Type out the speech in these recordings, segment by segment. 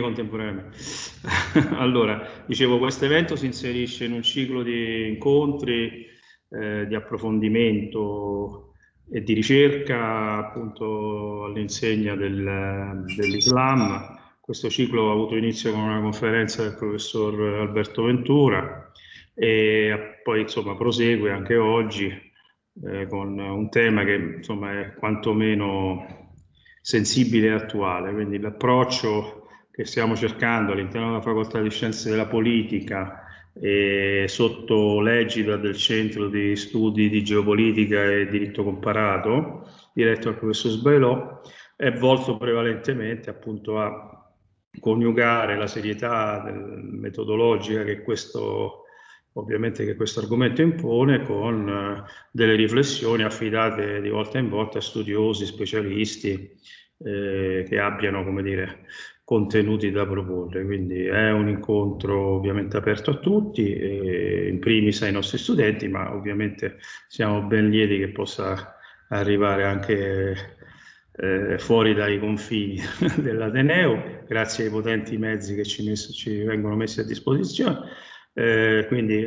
contemporaneamente. allora, dicevo, questo evento si inserisce in un ciclo di incontri, eh, di approfondimento e di ricerca appunto all'insegna del, dell'Islam. Questo ciclo ha avuto inizio con una conferenza del professor Alberto Ventura e poi insomma prosegue anche oggi eh, con un tema che insomma è quantomeno sensibile e attuale, quindi l'approccio che stiamo cercando all'interno della facoltà di scienze della politica e sotto l'egida del centro di studi di geopolitica e diritto comparato, diretto dal professor Sbailò, è volto prevalentemente appunto a coniugare la serietà metodologica che questo ovviamente che questo argomento impone con eh, delle riflessioni affidate di volta in volta a studiosi, specialisti eh, che abbiano, come dire, contenuti da proporre. Quindi è un incontro ovviamente aperto a tutti, eh, in primis ai nostri studenti, ma ovviamente siamo ben lieti che possa arrivare anche eh, fuori dai confini dell'Ateneo, grazie ai potenti mezzi che ci, messo, ci vengono messi a disposizione. Eh, quindi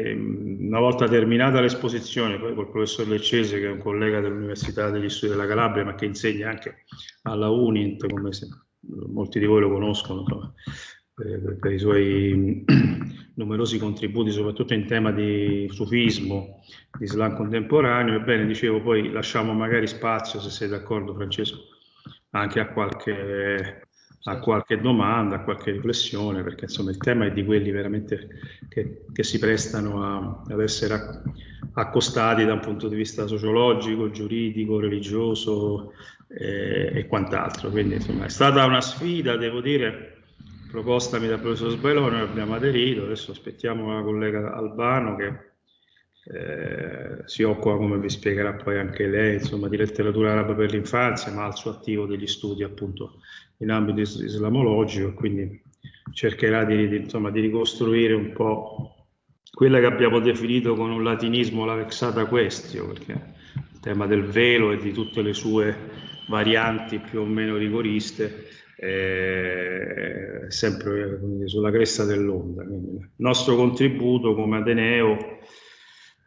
una volta terminata l'esposizione, poi col professor Leccese, che è un collega dell'Università degli Studi della Calabria, ma che insegna anche alla UNINT, come se, molti di voi lo conoscono, insomma, per, per, i suoi numerosi contributi, soprattutto in tema di sufismo, di Islam contemporaneo. Ebbene, dicevo, poi lasciamo magari spazio, se sei d'accordo Francesco, anche a qualche a qualche domanda, a qualche riflessione, perché insomma il tema è di quelli veramente che, che si prestano a, ad essere accostati da un punto di vista sociologico, giuridico, religioso eh, e quant'altro. Quindi insomma è stata una sfida, devo dire, propostami dal professor Sbailone, abbiamo aderito, adesso aspettiamo la collega Albano che eh, si occupa, come vi spiegherà poi anche lei, insomma, di letteratura araba per l'infanzia, ma al suo attivo degli studi appunto in ambito islamologico, quindi cercherà di, di, insomma, di ricostruire un po' quella che abbiamo definito con un latinismo la vexata questio, perché il tema del velo e di tutte le sue varianti più o meno rigoriste è sempre sulla cresta dell'onda. Quindi il nostro contributo come Ateneo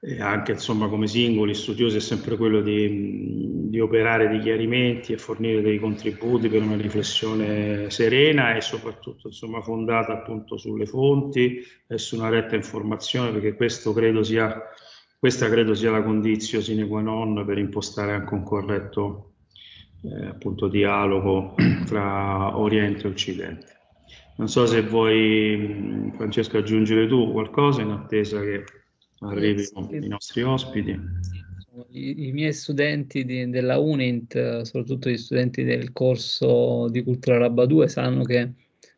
e anche insomma come singoli studiosi è sempre quello di, di, operare dei chiarimenti e fornire dei contributi per una riflessione serena e soprattutto insomma fondata appunto sulle fonti e su una retta informazione perché questo credo sia questa credo sia la condizione sine qua non per impostare anche un corretto eh, appunto dialogo fra Oriente e Occidente. Non so se vuoi Francesco aggiungere tu qualcosa in attesa che arrivino i nostri ospiti. I, I, miei studenti di, della UNINT, soprattutto gli studenti del corso di cultura araba 2, sanno che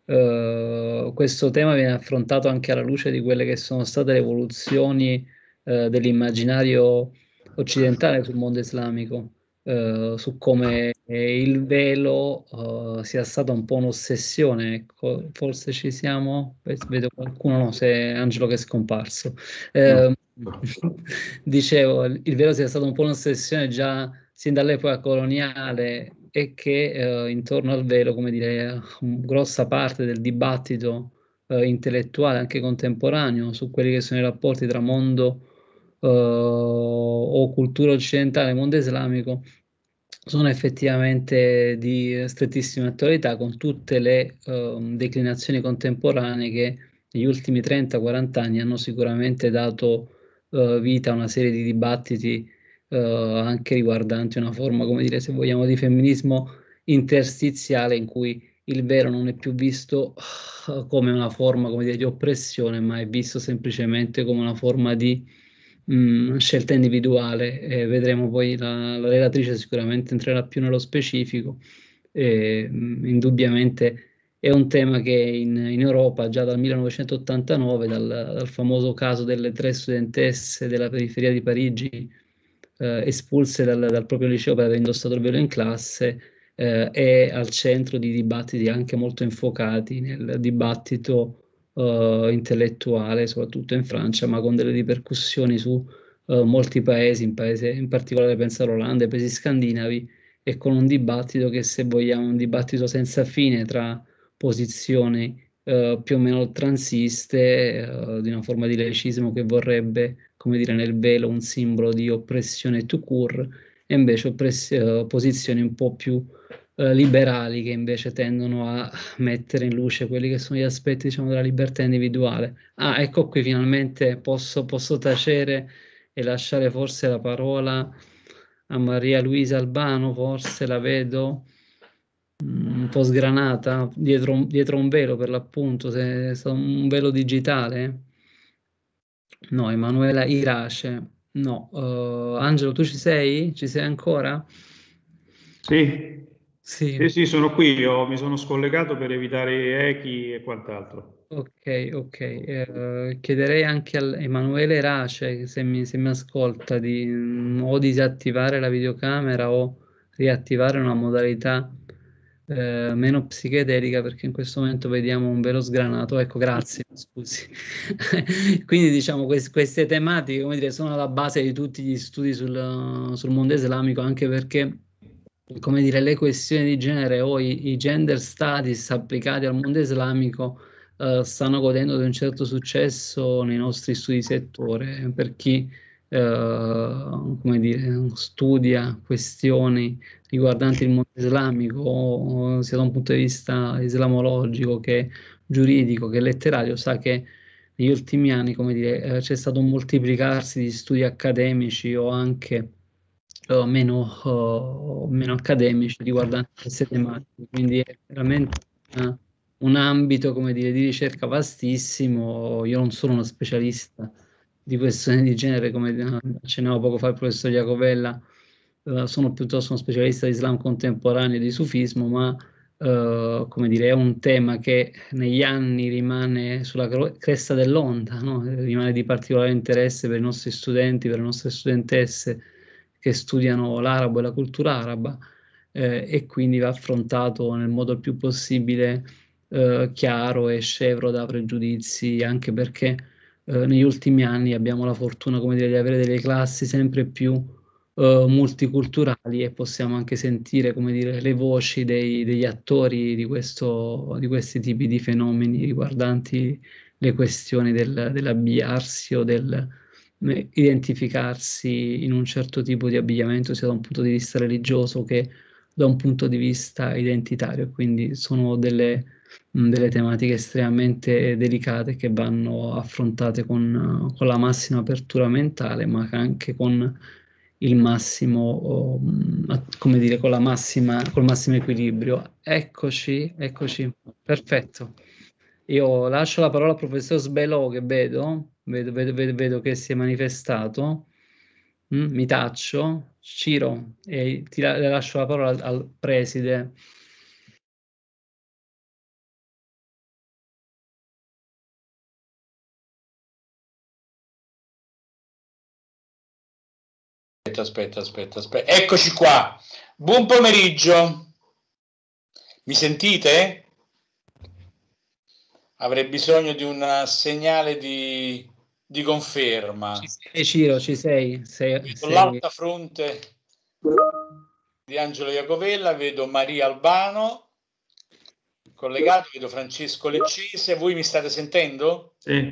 uh, questo tema viene affrontato anche alla luce di quelle che sono state le evoluzioni uh, dell'immaginario occidentale sul mondo islamico. Uh, su come il velo uh, sia stata un po' un'ossessione, ecco, forse ci siamo, vedo qualcuno, no, se Angelo che è scomparso. Eh, no. dicevo, il velo sia stato un po' un'ossessione già sin dall'epoca coloniale e che eh, intorno al velo, come dire, grossa parte del dibattito eh, intellettuale, anche contemporaneo, su quelli che sono i rapporti tra mondo uh, o cultura occidentale e mondo islamico sono effettivamente di strettissima attualità con tutte le uh, declinazioni contemporanee che negli ultimi 30-40 anni hanno sicuramente dato uh, vita a una serie di dibattiti uh, anche riguardanti una forma, come dire, se vogliamo, di femminismo interstiziale in cui il vero non è più visto come una forma, come dire, di oppressione, ma è visto semplicemente come una forma di mh, mm, scelta individuale. E vedremo poi la, la, relatrice sicuramente entrerà più nello specifico. E, mm, indubbiamente è un tema che in, in, Europa già dal 1989, dal, dal, famoso caso delle tre studentesse della periferia di Parigi eh, espulse dal, dal, proprio liceo per aver indossato il velo in classe, eh, è al centro di dibattiti anche molto infuocati nel dibattito uh, intellettuale, soprattutto in Francia, ma con delle ripercussioni su uh, molti paesi, in, paese, in particolare penso all'Olanda e paesi scandinavi, e con un dibattito che se vogliamo un dibattito senza fine tra posizioni eh, più o meno oltranziste eh, di una forma di laicismo che vorrebbe, come dire, nel velo un simbolo di oppressione to cure e invece oppress- eh, posizioni un po' più eh, liberali che invece tendono a mettere in luce quelli che sono gli aspetti diciamo, della libertà individuale. Ah, ecco qui finalmente posso, posso tacere e lasciare forse la parola a Maria Luisa Albano, forse la vedo mm, un po' sgranata dietro, dietro un velo per l'appunto, se, se un velo digitale. No, Emanuela Irace. No, uh, Angelo, tu ci sei? Ci sei ancora? Sì, sì. sì, sì, sono qui, io mi sono scollegato per evitare echi e quant'altro. Ok, ok. Eh, chiederei anche a Emanuele Race, se mi, se mi ascolta, di mm, o disattivare la videocamera o riattivare una modalità eh, meno psichedelica, perché in questo momento vediamo un velo sgranato. Ecco, grazie, scusi. Quindi diciamo quest- queste tematiche, come dire, sono alla base di tutti gli studi sul, sul mondo islamico, anche perché come dire, le questioni di genere o i, i gender studies applicati al mondo islamico uh, stanno godendo di un certo successo nei nostri studi di settore. Per chi come dire, studia questioni riguardanti il mondo islamico, sia da un punto di vista islamologico che giuridico che letterario, sa che negli ultimi anni dire, eh, c'è stato un moltiplicarsi di studi accademici o anche uh, meno, uh, meno, accademici riguardanti queste tematiche, quindi è veramente uh, un ambito dire, di ricerca vastissimo. Io non sono uno specialista di questioni di genere, come accennava poco fa il professor Iacovella, sono piuttosto uno specialista di Islam contemporaneo e di Sufismo, ma Uh, come dire, è un tema che negli anni rimane sulla cresta dell'onda, no? rimane di particolare interesse per i nostri studenti, per le nostre studentesse, che studiano l'arabo e la cultura araba eh, e quindi va affrontato nel modo più possibile eh, chiaro e scevro da pregiudizi, anche perché eh, negli ultimi anni abbiamo la fortuna come dire, di avere delle classi sempre più eh, multiculturali e possiamo anche sentire come dire, le voci dei, degli attori di, questo, di questi tipi di fenomeni riguardanti le questioni del, dell'abbiarsi o del identificarsi in un certo tipo di abbigliamento sia da un punto di vista religioso che da un punto di vista identitario, quindi sono delle, delle tematiche estremamente delicate che vanno affrontate con, con, la massima apertura mentale, ma anche con il massimo, come dire, con la massima, col massimo equilibrio. Eccoci, eccoci, perfetto. Io lascio la parola al professor Sbelò che vedo, vedo, vedo, vedo, vedo che si è manifestato. Mm, mi taccio, Ciro, e ti la, lascio la parola al, al preside. Aspetta, aspetta, aspetta, aspetta. Eccoci qua. Buon pomeriggio. Mi sentite? Avrei bisogno di un segnale di, di conferma. Ci sei, Ciro, ci sei. sei Sull'alta fronte di Angelo Iacovella vedo Maria Albano collegato, vedo Francesco Leccese. Voi mi state sentendo? Sì.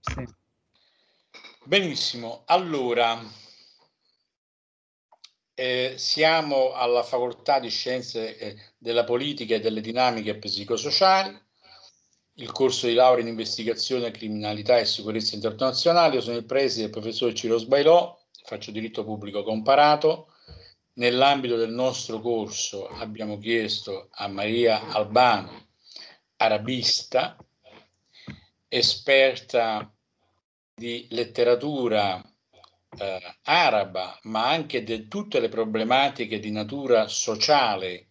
sì. Benissimo. Allora, eh, siamo alla facoltà di scienze eh, della politica e delle dinamiche psicosociali il corso di laurea in investigazione, criminalità e sicurezza internazionale. Io sono il preside del professor Ciro Sbailò, faccio diritto pubblico comparato. Nell'ambito del nostro corso abbiamo chiesto a Maria Albano, arabista, esperta di letteratura eh, araba, ma anche di tutte le problematiche di natura sociale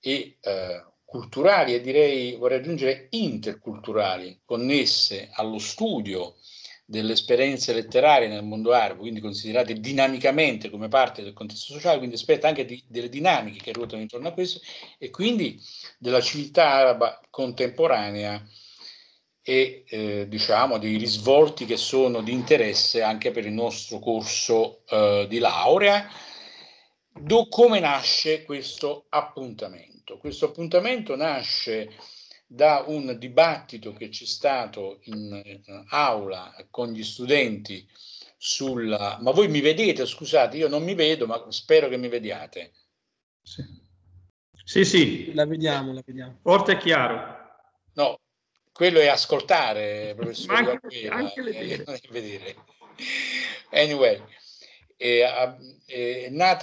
e eh, culturali e direi vorrei aggiungere interculturali connesse allo studio delle esperienze letterarie nel mondo arabo, quindi considerate dinamicamente come parte del contesto sociale, quindi aspetta anche di, delle dinamiche che ruotano intorno a questo e quindi della civiltà araba contemporanea e eh, diciamo dei risvolti che sono di interesse anche per il nostro corso eh, di laurea. Do, come nasce questo appuntamento? Appuntamento. Questo appuntamento nasce da un dibattito che c'è stato in, in aula con gli studenti sulla... Ma voi mi vedete? Scusate, io non mi vedo, ma spero che mi vediate. Sì, sì. sì. La vediamo, la vediamo. Forte e chiaro. No, quello è ascoltare, professore. Ma anche, anche vedere. Eh, vedere. Anyway,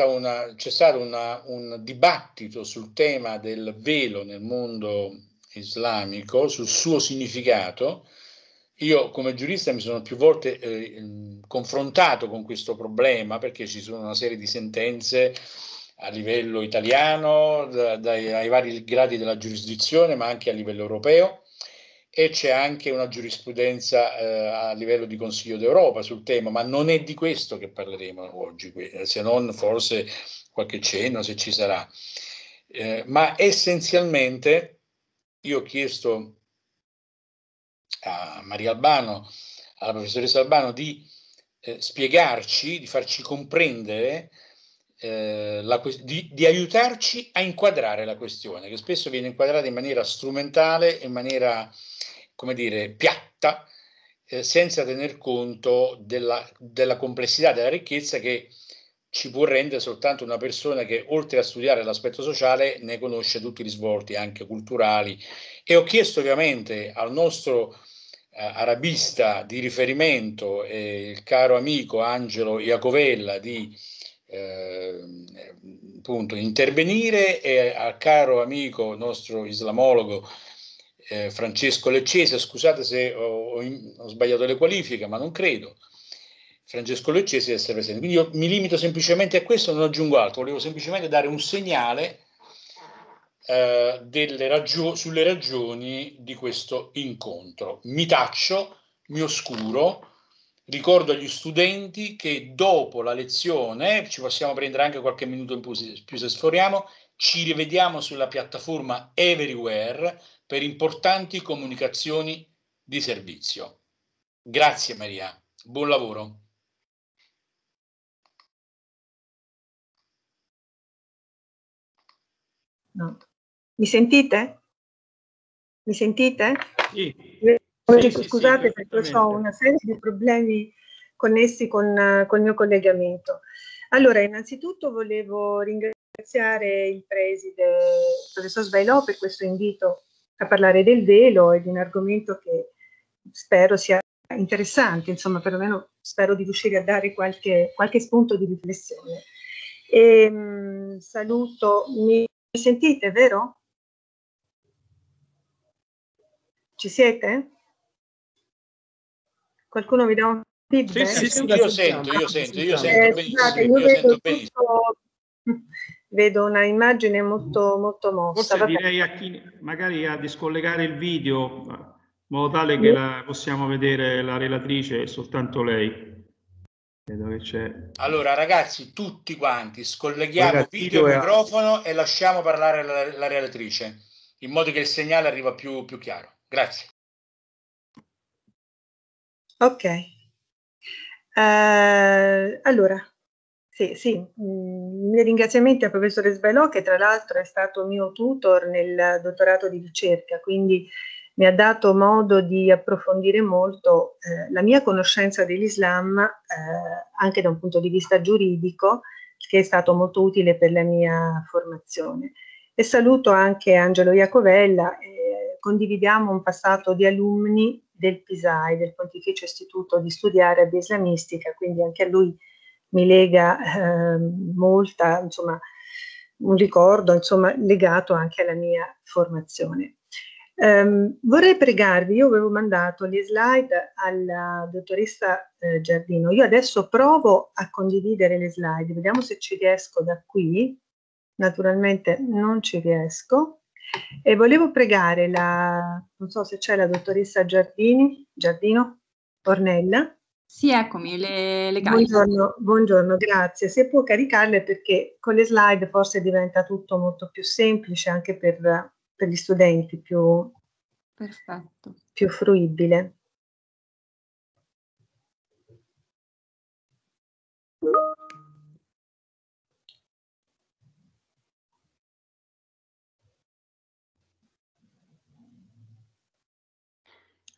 una, c'è stato una, un dibattito sul tema del velo nel mondo islamico, sul suo significato. Io come giurista mi sono più volte eh, confrontato con questo problema perché ci sono una serie di sentenze a livello italiano, da, dai, ai vari gradi della giurisdizione, ma anche a livello europeo e c'è anche una giurisprudenza eh, a livello di Consiglio d'Europa sul tema, ma non è di questo che parleremo oggi, se non forse qualche cenno se ci sarà. Eh, ma essenzialmente io ho chiesto a Maria Albano, alla professoressa Albano, di eh, spiegarci, di farci comprendere, eh, la, di, di, aiutarci a inquadrare la questione, che spesso viene inquadrata in maniera strumentale, in maniera, come dire, piatta, eh, senza tener conto della, della complessità, della ricchezza che ci può rendere soltanto una persona che oltre a studiare l'aspetto sociale ne conosce tutti gli svolti anche culturali. E ho chiesto ovviamente al nostro eh, arabista di riferimento eh, il caro amico Angelo Iacovella di eh, appunto intervenire e al caro amico nostro islamologo eh, Francesco Leccese scusate se ho, ho sbagliato le qualifiche ma non credo Francesco Leccesi di essere presente. Quindi io mi limito semplicemente a questo, non aggiungo altro, volevo semplicemente dare un segnale eh, ragio- sulle ragioni di questo incontro. Mi taccio, mi oscuro, ricordo agli studenti che dopo la lezione, ci possiamo prendere anche qualche minuto in più se sforiamo, ci rivediamo sulla piattaforma Everywhere per importanti comunicazioni di servizio. Grazie Maria, buon lavoro. No. Mi sentite? Mi sentite? Sì. sì, sì scusate sì, perché ho una serie di problemi connessi con, con il mio collegamento. Allora, innanzitutto volevo ringraziare il preside, il professor Svailò, per questo invito a parlare del velo e di un argomento che spero sia interessante, insomma, perlomeno spero di riuscire a dare qualche, qualche spunto di riflessione. E, ehm, mh, saluto, mi sentite, vero? Ci siete? Qualcuno mi dà un feedback? Sì, sì, sì, io sento, io sento, io sento eh, benissimo. Scusate, io, io vedo, tutto, vedo una immagine molto, molto mossa. Forse direi a chi magari a discollegare il video in modo tale che la, possiamo vedere la relatrice e soltanto lei. Vedo che c'è. Allora, ragazzi, tutti quanti scolleghiamo ragazzi, video e microfono e lasciamo parlare la, la, relatrice in modo che il segnale arriva più, più chiaro. Grazie. Ok. Uh, allora, sì, sì, mm, ringraziamenti al professore Sbailò che tra l'altro è stato mio tutor nel dottorato di ricerca, quindi mi ha dato modo di approfondire molto eh, la mia conoscenza dell'Islam eh, anche da un punto di vista giuridico, che è stato molto utile per la mia formazione. E saluto anche Angelo Iacovella, eh, condividiamo un passato di alunni del PISAI, del Pontificio Istituto di Studi Arabi Islamistica, quindi anche a lui mi lega ehm, molta, insomma, un ricordo insomma, legato anche alla mia formazione. Um, vorrei pregarvi, io avevo mandato le slide alla dottoressa eh, Giardino, io adesso provo a condividere le slide, vediamo se ci riesco da qui, naturalmente non ci riesco, e volevo pregare la, non so se c'è la dottoressa Giardini, Giardino, Ornella. Sì, eccomi, le, le buongiorno, buongiorno, grazie. Se può caricarle perché con le slide forse diventa tutto molto più semplice anche per per gli studenti più, Perfetto. più fruibile.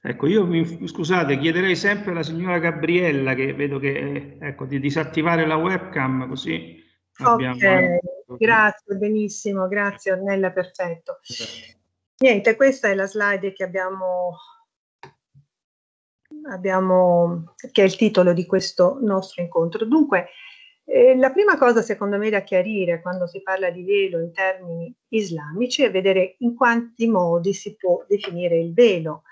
Ecco, io mi, scusate, chiederei sempre alla signora Gabriella, che vedo che, ecco, di disattivare la webcam, così abbiamo... Ok, grazie, benissimo, grazie Ornella, perfetto. Niente, questa è la slide che abbiamo, abbiamo, che è il titolo di questo nostro incontro. Dunque, eh, la prima cosa secondo me da chiarire quando si parla di velo in termini islamici è vedere in quanti modi si può definire il velo.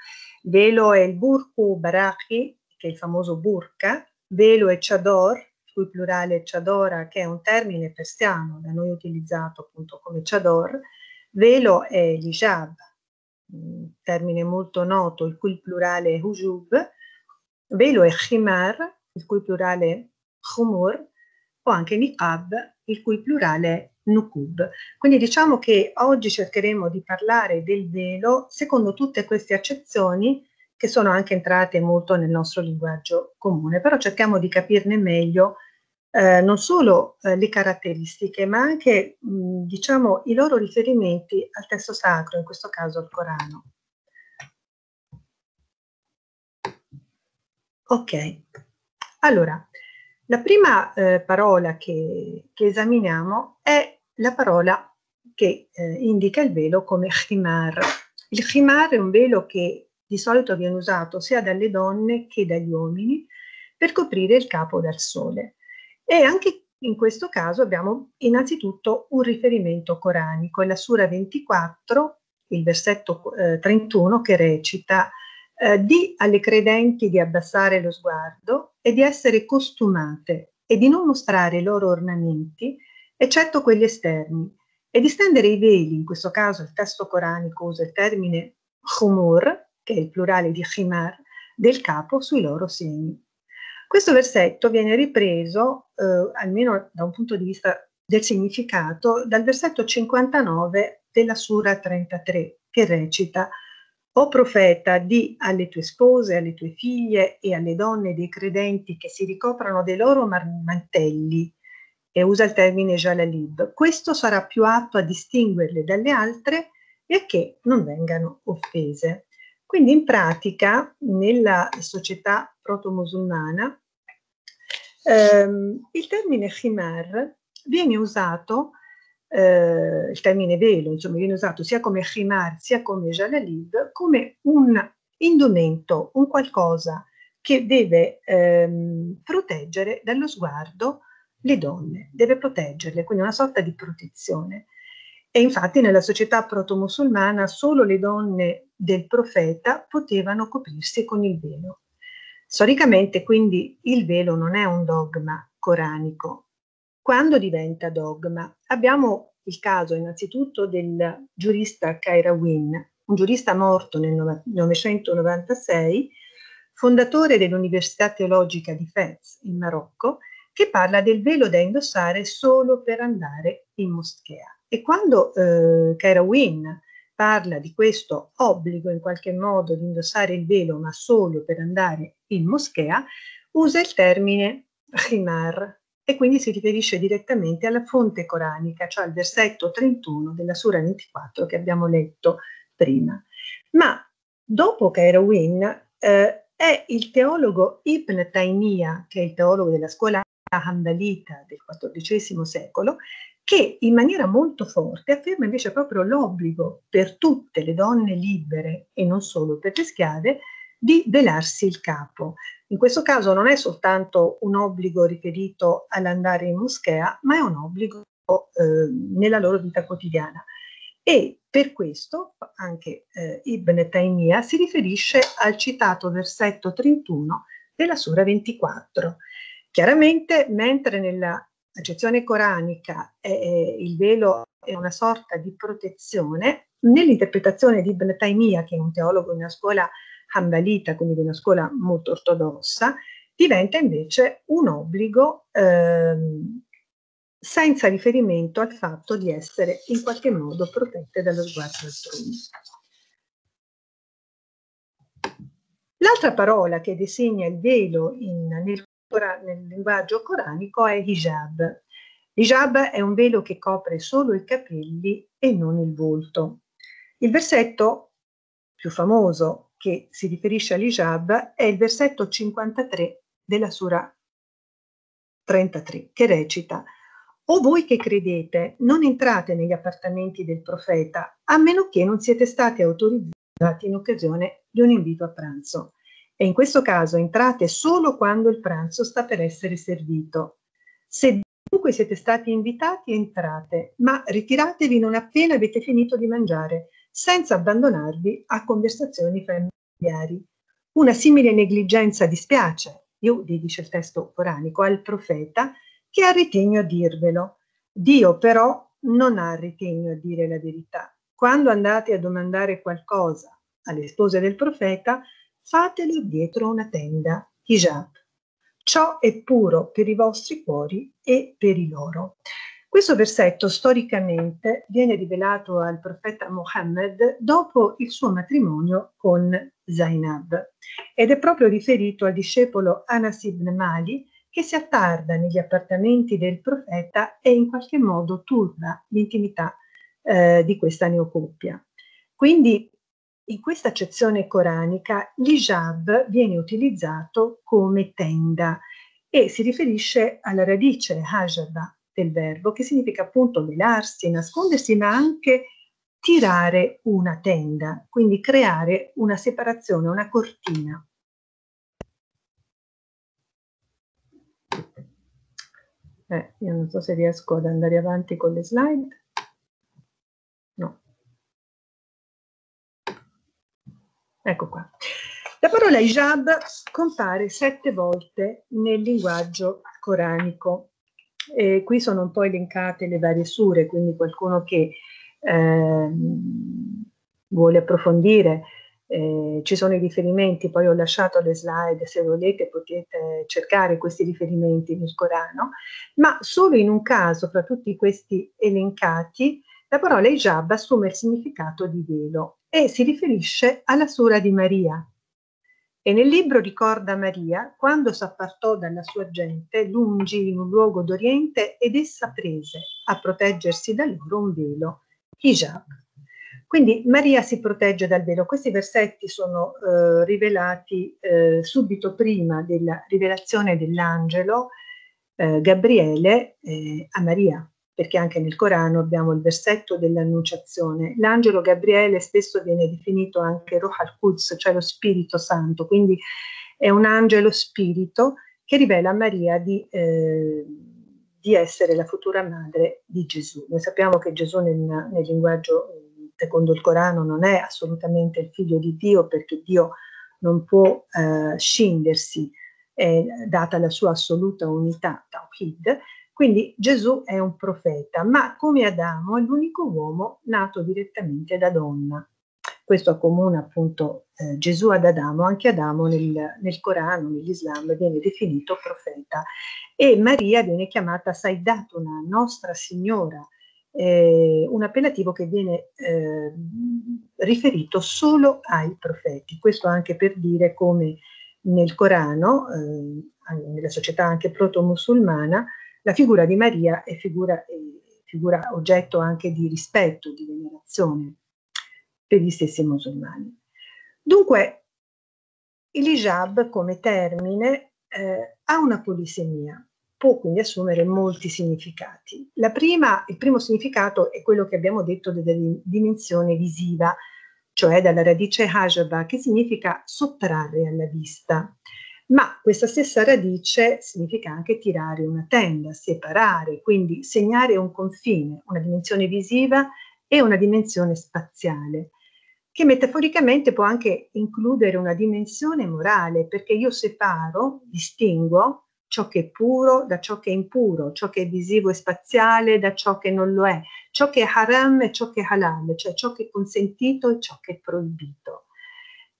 Velo è il burku baraki, che è il famoso burka, velo è chador, il cui plurale è chadora, che è un termine persiano da noi utilizzato appunto come chador, velo è l'hijab, un termine molto noto, il cui plurale è hujub, velo è khimar, il cui plurale è khumur, o anche niqab, il cui plurale è nukub. Quindi diciamo che oggi cercheremo di parlare del velo secondo tutte queste accezioni che sono anche entrate molto nel nostro linguaggio comune, però cerchiamo di capirne meglio eh, non solo eh, le caratteristiche, ma anche mh, diciamo i loro riferimenti al testo sacro, in questo caso al Corano. Ok, allora la prima eh, parola che, che, esaminiamo è la parola che eh, indica il velo come khimar. Il khimar è un velo che di solito viene usato sia dalle donne che dagli uomini per coprire il capo dal sole. E anche in questo caso abbiamo innanzitutto un riferimento coranico, è la Sura 24, il versetto eh, 31 che recita eh, di alle credenti di abbassare lo sguardo e di essere costumate e di non mostrare i loro ornamenti, eccetto quelli esterni, e di stendere i veli, in questo caso il testo coranico usa il termine khumur, che è il plurale di khimar, del capo sui loro seni. Questo versetto viene ripreso, eh, almeno da un punto di vista del significato, dal versetto 59 della Sura 33, che recita o profeta, di alle tue spose, alle tue figlie e alle donne dei credenti che si ricoprano dei loro mantelli, e usa il termine jalalib, questo sarà più atto a distinguerle dalle altre e che non vengano offese. Quindi in pratica nella società proto-musulmana ehm, il termine khimar viene usato eh, il termine velo, insomma, viene usato sia come khimar sia come jalalib, come un indumento, un qualcosa che deve ehm, proteggere dallo sguardo le donne, deve proteggerle, quindi una sorta di protezione. E infatti nella società proto-musulmana solo le donne del profeta potevano coprirsi con il velo. Storicamente quindi il velo non è un dogma coranico, quando diventa dogma? Abbiamo il caso innanzitutto del giurista Win, un giurista morto nel 1996, fondatore dell'Università Teologica di Fez in Marocco, che parla del velo da indossare solo per andare in moschea. E quando eh, Win parla di questo obbligo in qualche modo di indossare il velo ma solo per andare in moschea, usa il termine khimar, e quindi si riferisce direttamente alla fonte coranica, cioè al versetto 31 della Sura 24 che abbiamo letto prima. Ma dopo Kairouin eh, è il teologo Ibn Taymiyyah, che è il teologo della scuola Hamdalita del XIV secolo, che in maniera molto forte afferma invece proprio l'obbligo per tutte le donne libere e non solo per le schiave di velarsi il capo. In questo caso non è soltanto un obbligo riferito all'andare in moschea, ma è un obbligo eh, nella loro vita quotidiana. E per questo anche eh, Ibn Taymiyyah si riferisce al citato versetto 31 della Sura 24. Chiaramente, mentre nella accezione coranica eh, il velo è una sorta di protezione, nell'interpretazione di Ibn Taymiyyah, che è un teologo di una scuola Hanbalita, quindi di una scuola molto ortodossa, diventa invece un obbligo ehm, senza riferimento al fatto di essere in qualche modo protette dallo sguardo altrui. L'altra parola che designa il velo in, nel, nel linguaggio coranico è hijab. L'hijab è un velo che copre solo i capelli e non il volto. Il versetto più famoso che si riferisce all'Ijab è il versetto 53 della Sura 33, che recita o voi che credete, non entrate negli appartamenti del profeta, a meno che non siete stati autorizzati in occasione di un invito a pranzo. E in questo caso entrate solo quando il pranzo sta per essere servito. Se dunque siete stati invitati, entrate, ma ritiratevi non appena avete finito di mangiare, senza abbandonarvi a conversazioni familiari. Una simile negligenza dispiace, Yudi, dice il testo coranico, al profeta, che ha ritegno a dirvelo. Dio però non ha ritegno a dire la verità. Quando andate a domandare qualcosa alle spose del profeta, fatelo dietro una tenda, hijab. Ciò è puro per i vostri cuori e per i loro. Questo versetto storicamente viene rivelato al profeta Mohammed dopo il suo matrimonio con Zainab ed è proprio riferito al discepolo Anas ibn Mali che si attarda negli appartamenti del profeta e in qualche modo turba l'intimità eh, di questa neocoppia. Quindi in questa accezione coranica l'ijab viene utilizzato come tenda e si riferisce alla radice hajaba del verbo che significa appunto velarsi, nascondersi, ma anche tirare una tenda, quindi creare una separazione, una cortina. Eh, io non so se riesco ad andare avanti con le slide. No. Ecco qua. La parola hijab compare sette volte nel linguaggio coranico. E qui sono un po' elencate le varie sure, quindi qualcuno che eh, vuole approfondire eh, ci sono i riferimenti, poi ho lasciato le slide, se volete potete cercare questi riferimenti nel Corano, ma solo in un caso fra tutti questi elencati la parola hijab assume il significato di velo e si riferisce alla sura di Maria. E nel libro ricorda Maria quando s'appartò dalla sua gente lungi in un luogo d'Oriente ed essa prese a proteggersi da loro un velo, hijab. Quindi Maria si protegge dal velo. Questi versetti sono eh, rivelati eh, subito prima della rivelazione dell'angelo eh, Gabriele eh, a Maria, perché anche nel Corano abbiamo il versetto dell'annunciazione. L'angelo Gabriele spesso viene definito anche Roh al-Quds, cioè lo Spirito Santo, quindi è un angelo spirito che rivela a Maria di, eh, di essere la futura madre di Gesù. Noi sappiamo che Gesù nel, nel linguaggio secondo il Corano non è assolutamente il figlio di Dio perché Dio non può eh, scindersi, eh, data la sua assoluta unità, Tawhid. Quindi Gesù è un profeta, ma come Adamo è l'unico uomo nato direttamente da donna. Questo accomuna appunto eh, Gesù ad Adamo, anche Adamo nel, nel Corano, nell'Islam, viene definito profeta e Maria viene chiamata Saidatuna, Nostra Signora, eh, un appellativo che viene eh, riferito solo ai profeti. Questo anche per dire come nel Corano, eh, nella società anche proto-musulmana, la figura di Maria è figura, figura oggetto anche di rispetto, di venerazione per gli stessi musulmani. Dunque, il hijab come termine eh, ha una polisemia, può quindi assumere molti significati. Prima, il primo significato è quello che abbiamo detto della dimensione visiva, cioè dalla radice hajaba, che significa sottrarre alla vista. Ma questa stessa radice significa anche tirare una tenda, separare, quindi segnare un confine, una dimensione visiva e una dimensione spaziale, che metaforicamente può anche includere una dimensione morale, perché io separo, distinguo ciò che è puro da ciò che è impuro, ciò che è visivo e spaziale da ciò che non lo è, ciò che è haram e ciò che è halal, cioè ciò che è consentito e ciò che è proibito.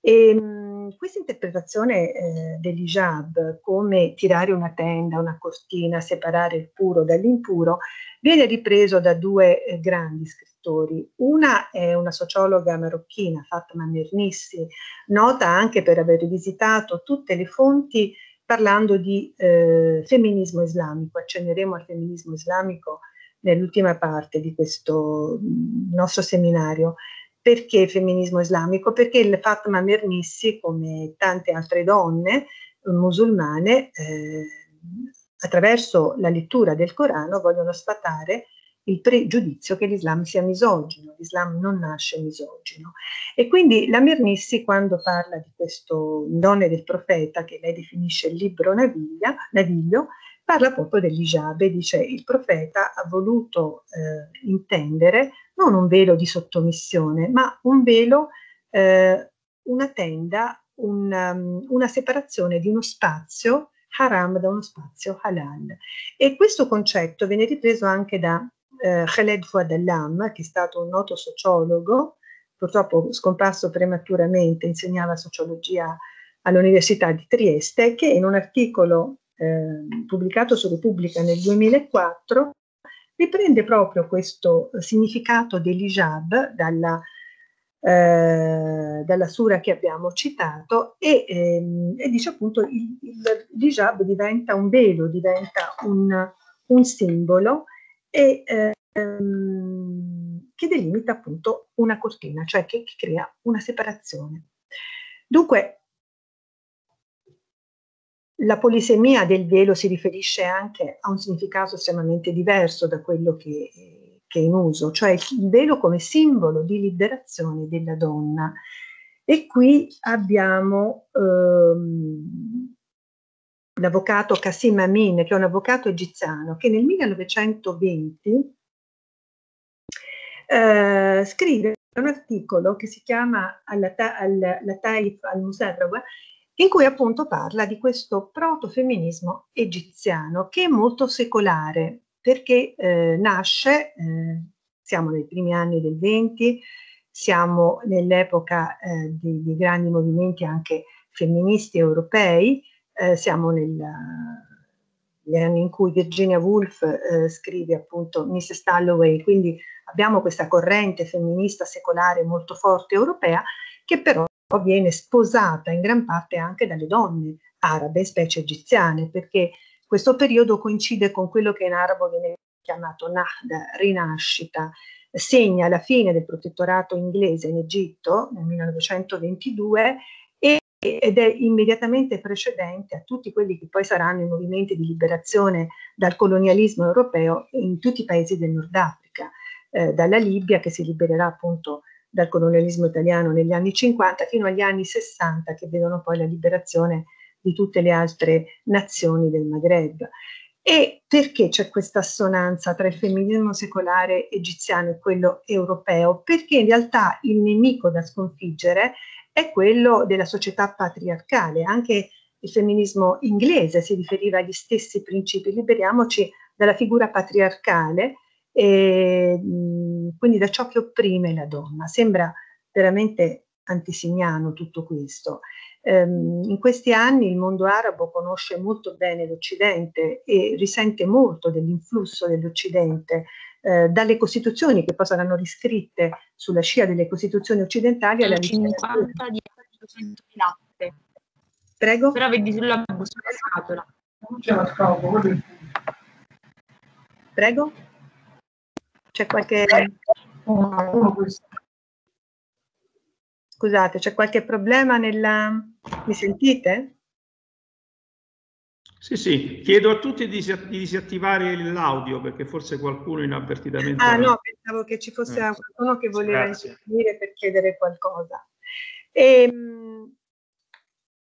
E, mh, questa interpretazione eh, dell'hijab come tirare una tenda, una cortina, separare il puro dall'impuro, viene ripreso da due eh, grandi scrittori. Una è una sociologa marocchina, Fatma Mernissi, nota anche per aver visitato tutte le fonti parlando di eh, femminismo islamico. Accenneremo al femminismo islamico nell'ultima parte di questo mm, nostro seminario. Perché femminismo islamico? Perché Fatma Mernissi, come tante altre donne musulmane, eh, attraverso la lettura del Corano vogliono sfatare il pregiudizio che l'Islam sia misogino, l'Islam non nasce misogino. E quindi la Mirnissi, quando parla di questo Donne del Profeta, che lei definisce il libro naviglia, Naviglio, parla proprio dell'Ijab e dice il profeta ha voluto eh, intendere non un velo di sottomissione, ma un velo, eh, una tenda, un, um, una separazione di uno spazio haram da uno spazio halal. E questo concetto viene ripreso anche da eh, Khaled Fouad Allam, che è stato un noto sociologo, purtroppo scomparso prematuramente, insegnava sociologia all'Università di Trieste, che in un articolo eh, pubblicato su Repubblica nel 2004 riprende proprio questo significato dell'ijab dalla, eh, dalla sura che abbiamo citato e, ehm, e dice appunto il, il, l'ijab diventa un velo, diventa un, un simbolo e ehm, che delimita appunto una cortina, cioè che, che crea una separazione. Dunque, la polisemia del velo si riferisce anche a un significato estremamente diverso da quello che, che è in uso, cioè il velo come simbolo di liberazione della donna. E qui abbiamo ehm, l'avvocato Qasim Amin, che è un avvocato egiziano, che nel 1920 eh, scrive un articolo che si chiama Al-Lataif al-Musarrawa, in cui appunto parla di questo protofemminismo egiziano che è molto secolare perché eh, nasce, eh, siamo nei primi anni del 20, siamo nell'epoca eh, dei, dei, grandi movimenti anche femministi europei, eh, siamo negli anni in cui Virginia Woolf eh, scrive appunto Mrs. Dalloway, quindi abbiamo questa corrente femminista secolare molto forte europea che però viene sposata in gran parte anche dalle donne arabe, specie egiziane, perché questo periodo coincide con quello che in arabo viene chiamato Nahda, rinascita, segna la fine del protettorato inglese in Egitto nel 1922 ed è immediatamente precedente a tutti quelli che poi saranno i movimenti di liberazione dal colonialismo europeo in tutti i paesi del Nord Africa, eh, dalla Libia che si libererà appunto dal colonialismo italiano negli anni 50 fino agli anni 60 che vedono poi la liberazione di tutte le altre nazioni del Maghreb. E perché c'è questa assonanza tra il femminismo secolare egiziano e quello europeo? Perché in realtà il nemico da sconfiggere è quello della società patriarcale. Anche il femminismo inglese si riferiva agli stessi principi. Liberiamoci dalla figura patriarcale, e, quindi da ciò che opprime la donna. Sembra veramente antisimiano tutto questo. Um, in questi anni il mondo arabo conosce molto bene l'Occidente e risente molto dell'influsso dell'Occidente eh, dalle Costituzioni che poi saranno riscritte sulla scia delle Costituzioni occidentali alla 50 di 200 di latte. Prego? Però vedi sulla busta scatola. Prego? C'è qualche... Scusate, c'è qualche problema nella... Mi sentite? Sì, sì, chiedo a tutti di, disattivare l'audio perché forse qualcuno inavvertitamente... Ah no, pensavo che ci fosse eh. qualcuno che voleva intervenire per chiedere qualcosa. E, ehm,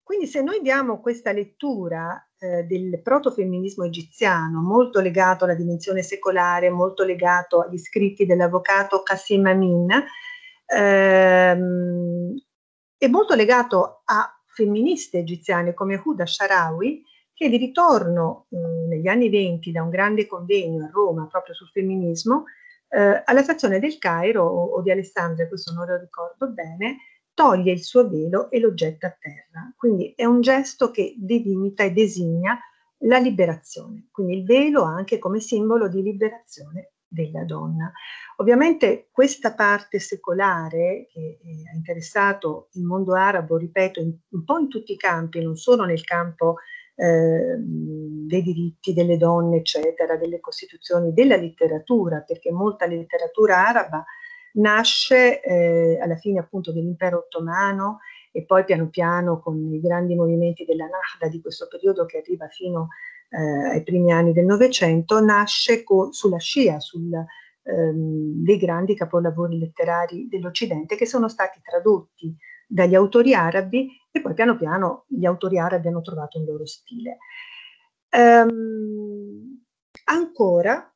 quindi se noi diamo questa lettura eh, del protofemminismo egiziano, molto legato alla dimensione secolare, molto legato agli scritti dell'avvocato Qasim Amin, ehm, e molto legato a femministe egiziane come Huda Sharawi, che di ritorno mh, negli anni venti da un grande convegno a Roma proprio sul femminismo, eh, alla stazione del Cairo o, o, di Alessandria, questo non lo ricordo bene, toglie il suo velo e lo getta a terra. Quindi è un gesto che delimita e designa la liberazione. Quindi il velo anche come simbolo di liberazione della donna. Ovviamente questa parte secolare che ha interessato il mondo arabo, ripeto, in, un po' in tutti i campi, non solo nel campo eh, dei diritti delle donne, eccetera, delle costituzioni, della letteratura, perché molta letteratura araba nasce eh, alla fine appunto dell'impero ottomano e poi piano piano con i grandi movimenti della Nahda di questo periodo che arriva fino eh, ai primi anni del Novecento, nasce sulla scia, sul, ehm, dei grandi capolavori letterari dell'Occidente che sono stati tradotti dagli autori arabi e poi piano piano gli autori arabi hanno trovato un loro stile. Um, ancora,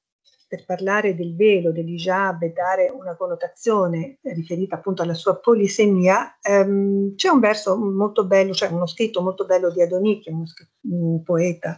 per parlare del velo, dell'hijab e dare una connotazione riferita appunto alla sua polisemia, um, c'è un verso molto bello, cioè uno scritto molto bello di Adoni, che è uno, un poeta,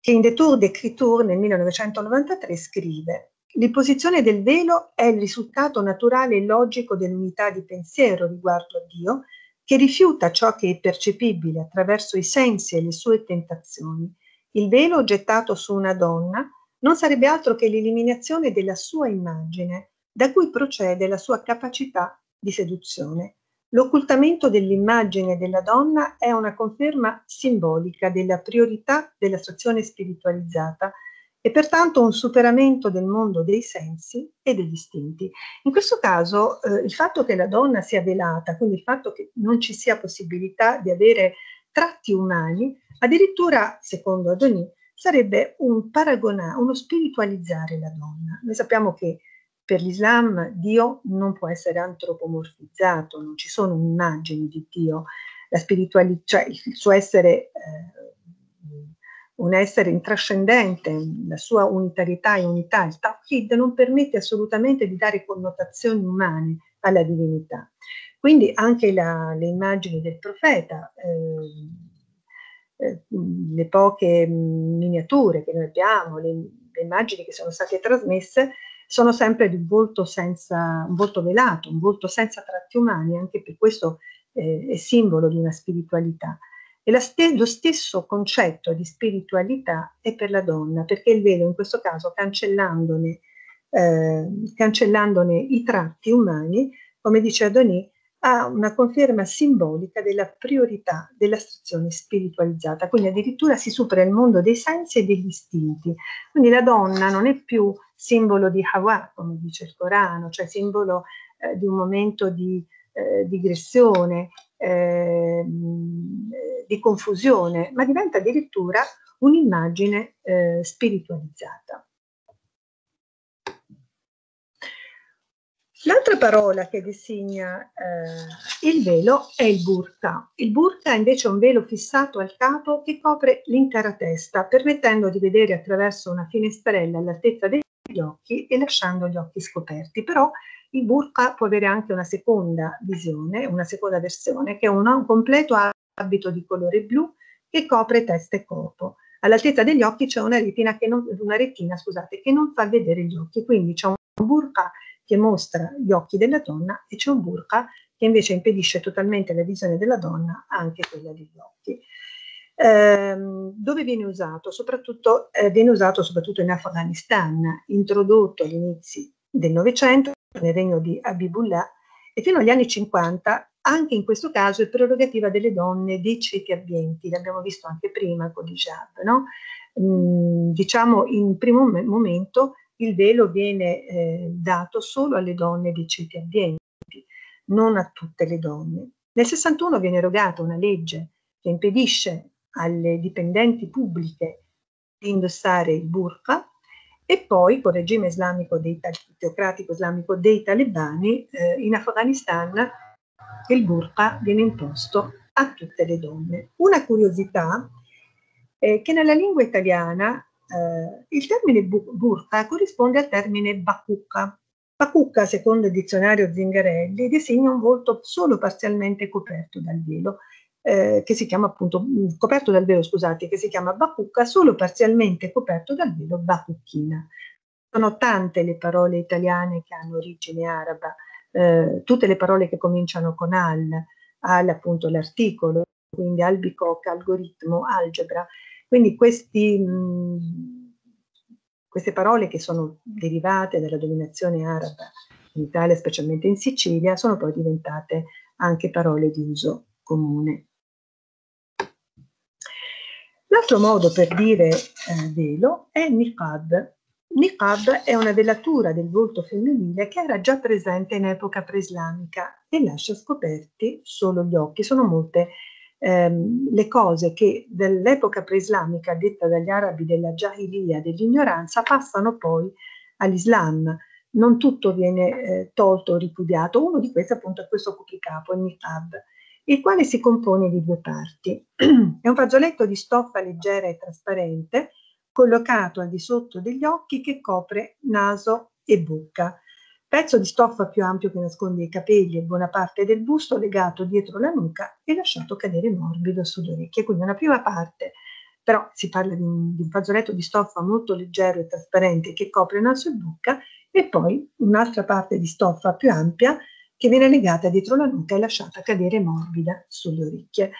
che in Detour d'écriture nel 1993 scrive L'imposizione del velo è il risultato naturale e logico dell'unità di pensiero riguardo a Dio, che rifiuta ciò che è percepibile attraverso i sensi e le sue tentazioni. Il velo gettato su una donna non sarebbe altro che l'eliminazione della sua immagine, da cui procede la sua capacità di seduzione. L'occultamento dell'immagine della donna è una conferma simbolica della priorità della stazione spiritualizzata e pertanto un superamento del mondo dei sensi e degli istinti. In questo caso eh, il fatto che la donna sia velata, quindi il fatto che non ci sia possibilità di avere tratti umani, addirittura, secondo Adoni, sarebbe un paragonare, uno spiritualizzare la donna. Noi sappiamo che per l'Islam Dio non può essere antropomorfizzato, non ci sono immagini di Dio, la spiritualità, cioè il suo essere eh, un essere intrascendente, la sua unitarietà e unità, il Tawhid non permette assolutamente di dare connotazioni umane alla divinità. Quindi anche la, le immagini del profeta, eh, le poche miniature che noi abbiamo, le, le, immagini che sono state trasmesse, sono sempre di un volto, senza, un volto velato, un volto senza tratti umani, anche per questo eh, è simbolo di una spiritualità. E st- lo stesso concetto di spiritualità è per la donna, perché il velo in questo caso, cancellandone, eh, cancellandone i tratti umani, come dice Adoni, ha una conferma simbolica della priorità dell'astrazione spiritualizzata, quindi addirittura si supera il mondo dei sensi e degli istinti. Quindi la donna non è più simbolo di Hawa, come dice il Corano, cioè simbolo eh, di un momento di eh, digressione, eh, di confusione, ma diventa addirittura un'immagine eh, spiritualizzata. L'altra parola che designa eh, il velo è il burka. Il burka è invece un velo fissato al capo che copre l'intera testa, permettendo di vedere attraverso una finestrella all'altezza degli occhi e lasciando gli occhi scoperti. Però il burqa può avere anche una seconda visione, una seconda versione, che è un, completo abito di colore blu che copre testa e corpo. All'altezza degli occhi c'è una non, una retina scusate, che non fa vedere gli occhi, quindi c'è un burqa che mostra gli occhi della donna e c'è un burqa che invece impedisce totalmente la visione della donna, anche quella degli occhi. Eh, dove viene usato? Soprattutto, eh, viene usato soprattutto in Afghanistan, introdotto all'inizio del Novecento nel regno di Abibullah e fino agli anni 50 anche in questo caso è prerogativa delle donne dei ceti abbienti, l'abbiamo visto anche prima con l'hijab, no? Mm, diciamo in primo momento il velo viene eh, dato solo alle donne dei ceti abbienti, non a tutte le donne. Nel 61 viene erogata una legge che impedisce alle dipendenti pubbliche di indossare il burqa e poi col regime islamico dei, teocratico islamico dei talebani eh, in Afghanistan il burqa viene imposto a tutte le donne. Una curiosità è che nella lingua italiana eh, il termine burqa corrisponde al termine bacucca. Bacucca, secondo il dizionario Zingarelli, designa un volto solo parzialmente coperto dal velo, eh, che si chiama appunto, mm, coperto dal velo, scusate, che si chiama bacucca, solo parzialmente coperto dal velo bacucchina. Sono tante le parole italiane che hanno origine araba, eh, tutte le parole che cominciano con al, al appunto l'articolo, quindi albicocca, algoritmo, algebra. Quindi questi, mh, queste parole che sono derivate dalla dominazione araba in Italia, specialmente in Sicilia, sono poi diventate anche parole di uso comune. L'altro modo per dire eh, velo è niqab. niqab è una velatura del volto femminile che era già presente in epoca preislamica e lascia scoperti solo gli occhi. Sono molte ehm, le cose che dell'epoca preislamica, detta dagli arabi della Jahiliya, dell'ignoranza, passano poi all'Islam. Non tutto viene eh, tolto o ripudiato. Uno di questi appunto è questo copricapo, il niqab, il quale si compone di due parti. è un fazzoletto di stoffa leggera e trasparente collocato al di sotto degli occhi che copre naso e bocca. Pezzo di stoffa più ampio che nasconde i capelli e buona parte del busto legato dietro la nuca e lasciato cadere morbido sulle orecchie. Quindi una prima parte, però si parla di un, di un fazzoletto di stoffa molto leggero e trasparente che copre naso e bocca e poi un'altra parte di stoffa più ampia che viene legata dietro la nuca e lasciata cadere morbida sulle orecchie.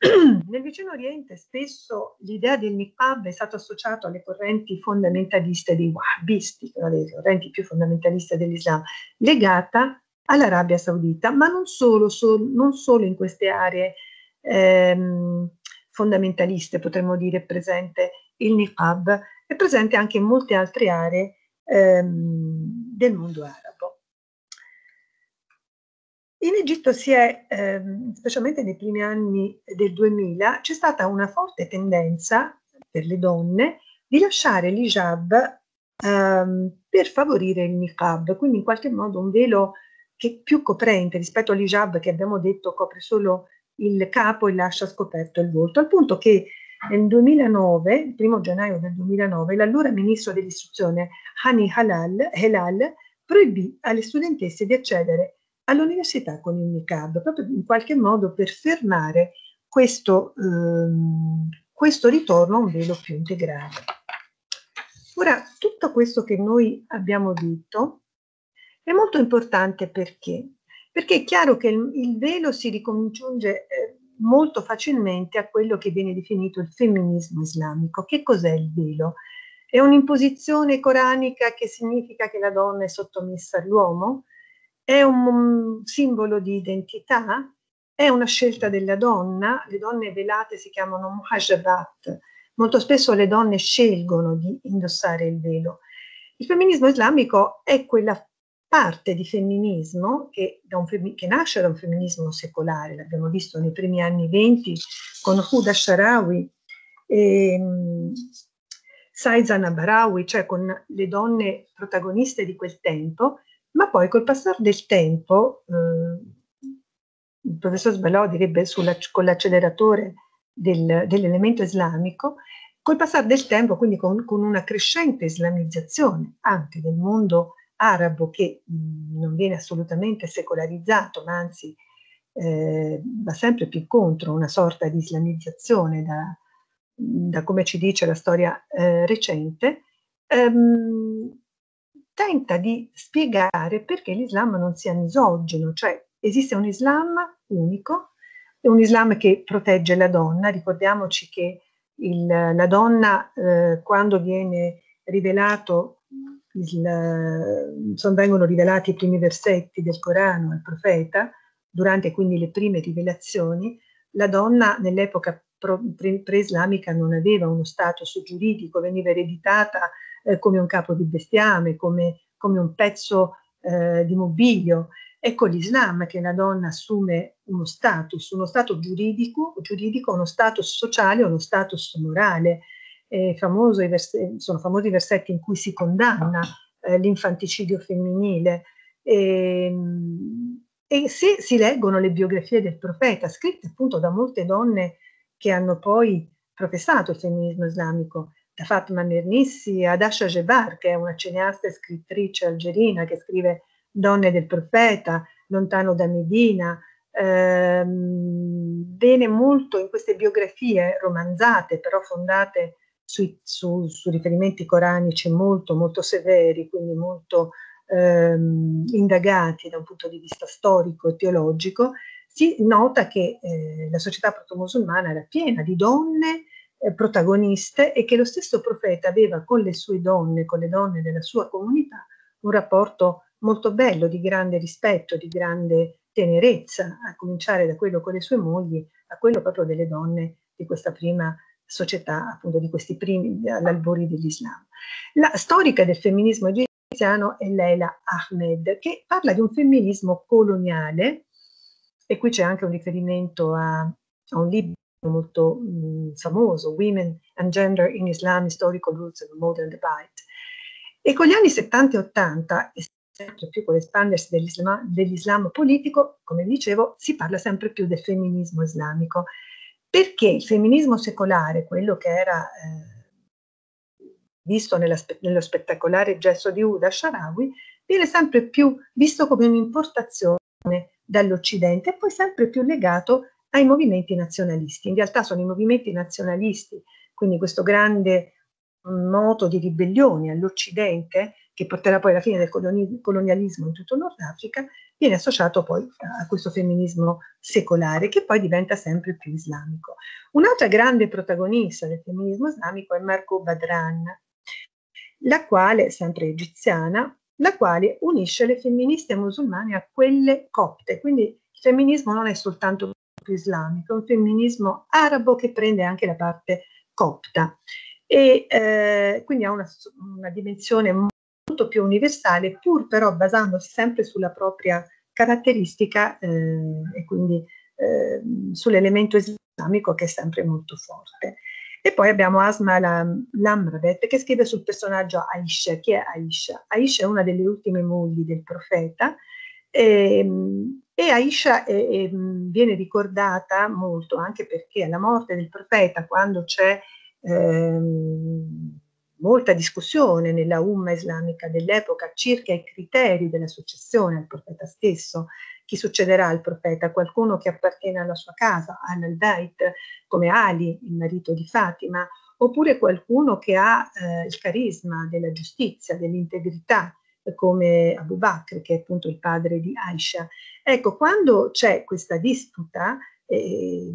Nel vicino Oriente spesso l'idea del niqab è stata associata alle correnti fondamentaliste dei wahhabisti, una delle correnti più fondamentaliste dell'Islam, legata all'Arabia Saudita, ma non solo, so, non solo in queste aree ehm, fondamentaliste, potremmo dire, presente il niqab, è presente anche in molte altre aree ehm, del mondo arabo. In Egitto si è, ehm, specialmente nei primi anni del 2000, c'è stata una forte tendenza per le donne di lasciare l'hijab ehm, per favorire il niqab, quindi in qualche modo un velo che più coprente rispetto all'hijab che abbiamo detto copre solo il capo e lascia scoperto il volto, al punto che nel 2009, il primo gennaio del 2009, l'allora ministro dell'istruzione Hani Halal, Helal proibì alle studentesse di accedere all'università con il niqab, proprio in qualche modo per fermare questo, ehm, questo ritorno a un velo più integrale. Ora, tutto questo che noi abbiamo detto è molto importante perché? Perché è chiaro che il, il velo si ricongiunge eh, molto facilmente a quello che viene definito il femminismo islamico. Che cos'è il velo? È un'imposizione coranica che significa che la donna è sottomessa all'uomo? È un simbolo di identità, è una scelta della donna, le donne velate si chiamano muhajabat, molto spesso le donne scelgono di indossare il velo. Il femminismo islamico è quella parte di femminismo che, fem- che nasce da un femminismo secolare, l'abbiamo visto nei primi anni venti con Huda Sharawi e um, Saizan Abarawi, cioè con le donne protagoniste di quel tempo, ma poi col passare del tempo, eh, il professor Sbalò direbbe sulla, con l'acceleratore del, dell'elemento islamico, col passare del tempo, quindi con, con, una crescente islamizzazione anche del mondo arabo che mh, non viene assolutamente secolarizzato, ma anzi eh, va sempre più contro una sorta di islamizzazione da, da come ci dice la storia eh, recente, ehm, tenta di spiegare perché l'Islam non sia misogino, cioè esiste un Islam unico, un Islam che protegge la donna, ricordiamoci che il, la donna eh, quando viene rivelato, il, sono, vengono rivelati i primi versetti del Corano al profeta, durante quindi le prime rivelazioni, la donna nell'epoca pre-islamica non aveva uno status giuridico, veniva ereditata eh, come un capo di bestiame, come, come un pezzo eh, di mobilio. Con l'Islam che la donna assume uno status, uno status giuridico, giuridico uno status sociale, uno status morale. Famoso sono famosi i versetti in cui si condanna eh, l'infanticidio femminile. E, ehm, e se si leggono le biografie del profeta, scritte appunto da molte donne che hanno poi professato il femminismo islamico, da Fatma Mernissi ad Asha Jebar, che è una cineasta e scrittrice algerina che scrive Donne del profeta, Lontano da Medina. Ehm, bene molto in queste biografie romanzate, però fondate sui, su, su, riferimenti coranici molto, molto severi, quindi molto ehm, indagati da un punto di vista storico e teologico, si nota che eh, la società proto-musulmana era piena di donne eh, protagoniste e che lo stesso profeta aveva con le sue donne, con le donne della sua comunità, un rapporto molto bello, di grande rispetto, di grande tenerezza, a cominciare da quello con le sue mogli, a quello proprio delle donne di questa prima società appunto di questi primi all'albori dell'Islam. La storica del femminismo egiziano è Leila Ahmed, che parla di un femminismo coloniale, e qui c'è anche un riferimento a, a un libro molto mh, famoso, Women and Gender in Islam, Historical Roots of a Modern Divide. E con gli anni 70 e 80, e sempre più con l'espandersi dell'islam, dell'islam politico, come dicevo, si parla sempre più del femminismo islamico, perché il femminismo secolare, quello che era eh, visto nella, nello spettacolare gesto di Uda Sharawi, viene sempre più visto come un'importazione dall'Occidente e poi sempre più legato ai movimenti nazionalisti. In realtà sono i movimenti nazionalisti, quindi questo grande moto di ribellione all'Occidente, che porterà poi alla fine del colonialismo in tutto Nord Africa, viene associato poi a questo femminismo secolare, che poi diventa sempre più islamico. Un'altra grande protagonista del femminismo islamico è Marco Badran, la quale, sempre egiziana, la quale unisce le femministe musulmane a quelle copte, quindi il femminismo non è soltanto più islamico, un femminismo arabo che prende anche la parte copta e eh, quindi ha una, una, dimensione molto più universale, pur però basandosi sempre sulla propria caratteristica eh, e quindi eh, sull'elemento islamico che è sempre molto forte. E poi abbiamo Asma Lamravet che scrive sul personaggio Aisha. Chi è Aisha? Aisha è una delle ultime mogli del profeta e, ehm, e Aisha è, è, viene ricordata molto anche perché alla morte del profeta, quando c'è ehm, molta discussione nella umma islamica dell'epoca circa i criteri della successione al profeta stesso, chi succederà al profeta, qualcuno che appartiene alla sua casa, al-Bait, come Ali, il marito di Fatima, oppure qualcuno che ha eh, il carisma della giustizia, dell'integrità, come Abu Bakr, che è appunto il padre di Aisha. Ecco, quando c'è questa disputa, eh,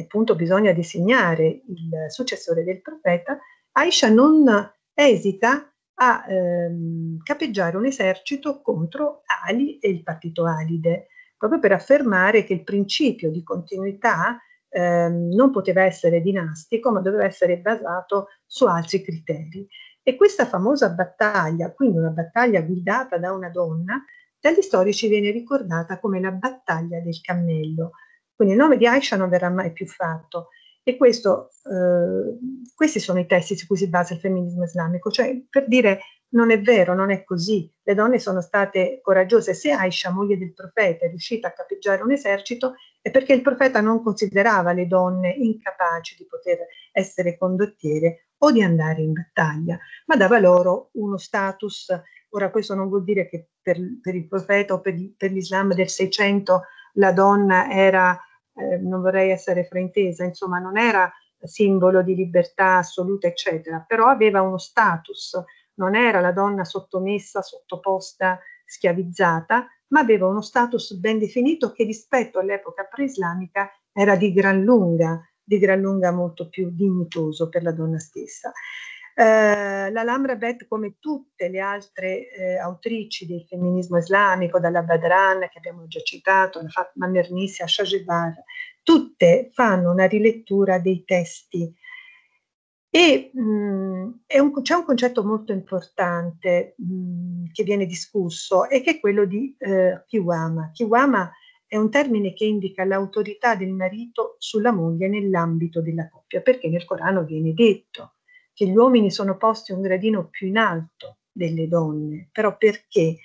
appunto bisogna designare il successore del profeta, Aisha non esita a ehm, capeggiare un esercito contro Ali e il partito Alide, proprio per affermare che il principio di continuità ehm, non poteva essere dinastico, ma doveva essere basato su altri criteri. E questa famosa battaglia, quindi una battaglia guidata da una donna, dagli storici viene ricordata come la battaglia del cammello. Quindi il nome di Aisha non verrà mai più fatto, e questo, eh, questi sono i testi su cui si basa il femminismo islamico, cioè per dire non è vero, non è così, le donne sono state coraggiose. Se Aisha, moglie del profeta, è riuscita a capeggiare un esercito, è perché il profeta non considerava le donne incapaci di poter essere condottiere o di andare in battaglia, ma dava loro uno status. Ora questo non vuol dire che per, per il profeta o per, per l'Islam del 600 la donna era eh, non vorrei essere fraintesa, insomma non era simbolo di libertà assoluta, eccetera, però aveva uno status, non era la donna sottomessa, sottoposta, schiavizzata, ma aveva uno status ben definito che rispetto all'epoca preislamica era di gran lunga, di gran lunga molto più dignitoso per la donna stessa. Eh, la Lamra Bet, come tutte le altre eh, autrici del femminismo islamico, dalla Badran che abbiamo già citato, la Fatma Mernissi, Shajibar, tutte fanno una rilettura dei testi. E mh, mm, un, c'è un concetto molto importante mh, mm, che viene discusso e che è quello di eh, Kiwama. Kiwama è un termine che indica l'autorità del marito sulla moglie nell'ambito della coppia, perché nel Corano viene detto che gli uomini sono posti un gradino più in alto delle donne, però perché?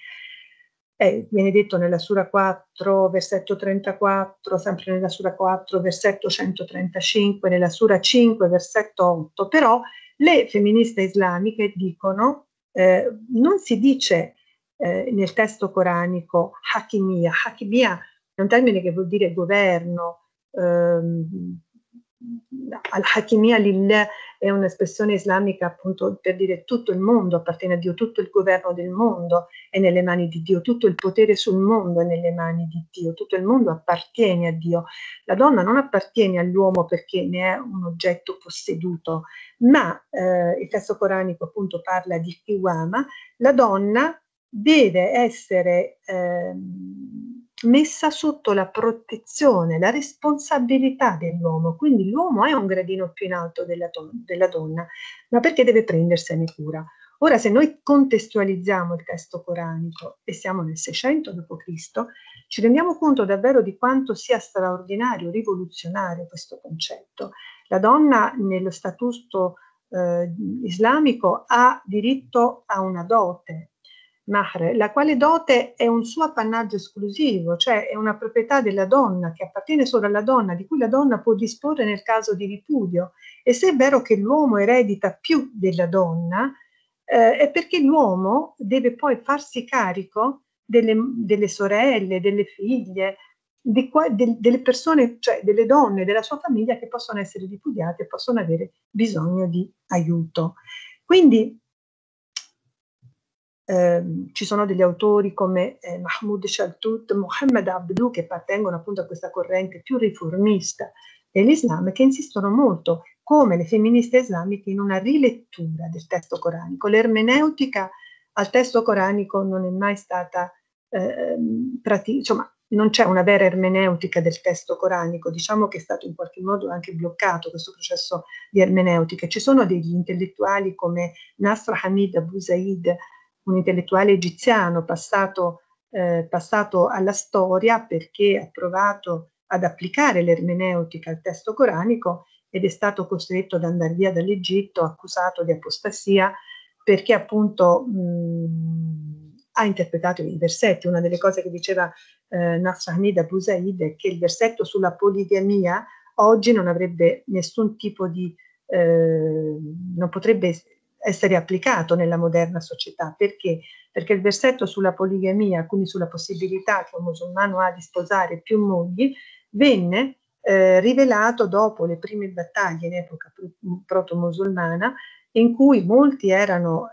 Eh, viene detto nella Sura 4, versetto 34, sempre nella Sura 4, versetto 135, nella Sura 5, versetto 8, però le femministe islamiche dicono, eh, non si dice eh, nel testo coranico hakimia, hakimia è un termine che vuol dire governo, ehm, al-Hakimiyya lillah è un'espressione islamica appunto per dire tutto il mondo appartiene a Dio, tutto il governo del mondo è nelle mani di Dio, tutto il potere sul mondo è nelle mani di Dio, tutto il mondo appartiene a Dio. La donna non appartiene all'uomo perché ne è un oggetto posseduto, ma eh, il testo coranico appunto parla di Kiwama, la donna deve essere... Eh, messa sotto la protezione, la responsabilità dell'uomo, quindi l'uomo è un gradino più in alto della, della donna, ma perché deve prendersene cura. Ora, se noi contestualizziamo il testo coranico e siamo nel 600 d.C., ci rendiamo conto davvero di quanto sia straordinario, rivoluzionario questo concetto. La donna nello statuto eh, islamico ha diritto a una dote, mahr, la quale dote è un suo appannaggio esclusivo, cioè è una proprietà della donna che appartiene solo alla donna, di cui la donna può disporre nel caso di ripudio. E se è vero che l'uomo eredita più della donna, eh, è perché l'uomo deve poi farsi carico delle, delle sorelle, delle figlie, di de, delle persone, cioè delle donne della sua famiglia che possono essere ripudiate e possono avere bisogno di aiuto. Quindi eh, ci sono degli autori come eh, Mahmoud Shaltut, Mohammed Abdu che appartengono appunto a questa corrente più riformista dell'Islam che insistono molto come le femministe islamiche in una rilettura del testo coranico. L'ermeneutica al testo coranico non è mai stata, eh, prati- insomma, non c'è una vera ermeneutica del testo coranico, diciamo che è stato in qualche modo anche bloccato questo processo di ermeneutica. Ci sono degli intellettuali come Nasra Hamid Abu Zaid, un intellettuale egiziano passato, eh, passato alla storia perché ha provato ad applicare l'ermeneutica al testo coranico ed è stato costretto ad andare via dall'Egitto, accusato di apostasia, perché appunto mh, ha interpretato i versetti. Una delle cose che diceva eh, Abu Zaid è che il versetto sulla poligamia oggi non avrebbe nessun tipo di, eh, non potrebbe essere applicato nella moderna società. Perché? Perché il versetto sulla poligamia, quindi sulla possibilità che un musulmano ha di sposare più mogli, venne eh, rivelato dopo le prime battaglie in epoca proto-musulmana, in cui molti erano,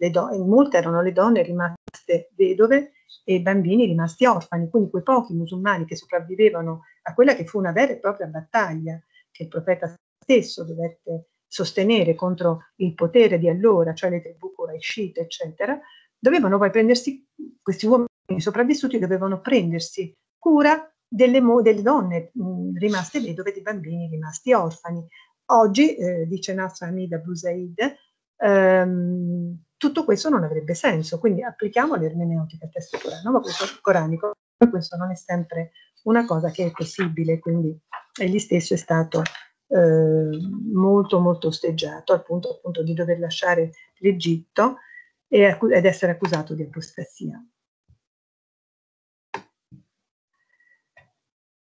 eh, molte erano le donne rimaste vedove e bambini rimasti orfani, quindi quei pochi musulmani che sopravvivevano a quella che fu una vera e propria battaglia che il profeta stesso dovette sostenere contro il potere di allora, cioè le tribù Quraishite, eccetera, dovevano poi prendersi, questi uomini sopravvissuti dovevano prendersi cura delle, delle donne mh, rimaste vedove, dei bambini rimasti orfani. Oggi, eh, dice Nasra Hamida Busaid, ehm, tutto questo non avrebbe senso, quindi applichiamo l'ermeneutica al testo coranico, questo non è sempre una cosa che è possibile, quindi egli stesso è stato eh, molto molto osteggiato al punto appunto di dover lasciare l'Egitto ed essere accusato di apostasia.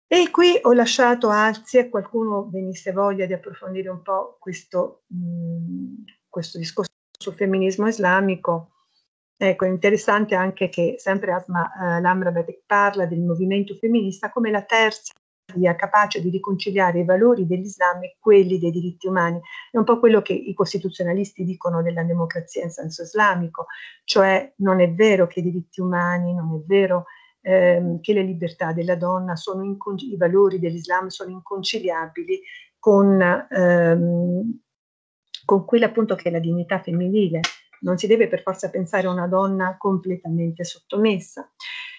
E qui ho lasciato alzi a qualcuno venisse voglia di approfondire un po' questo, mh, questo discorso sul femminismo islamico. Ecco, è interessante anche che sempre Asma eh, Lamrabetek parla del movimento femminista come la terza via capace di riconciliare i valori dell'Islam e quelli dei diritti umani. È un po' quello che i costituzionalisti dicono della democrazia in senso islamico, cioè non è vero che i diritti umani, non è vero ehm, che le libertà della donna sono incon- i valori dell'Islam sono inconciliabili con, ehm, con quella appunto che è la dignità femminile. Non si deve per forza pensare a una donna completamente sottomessa.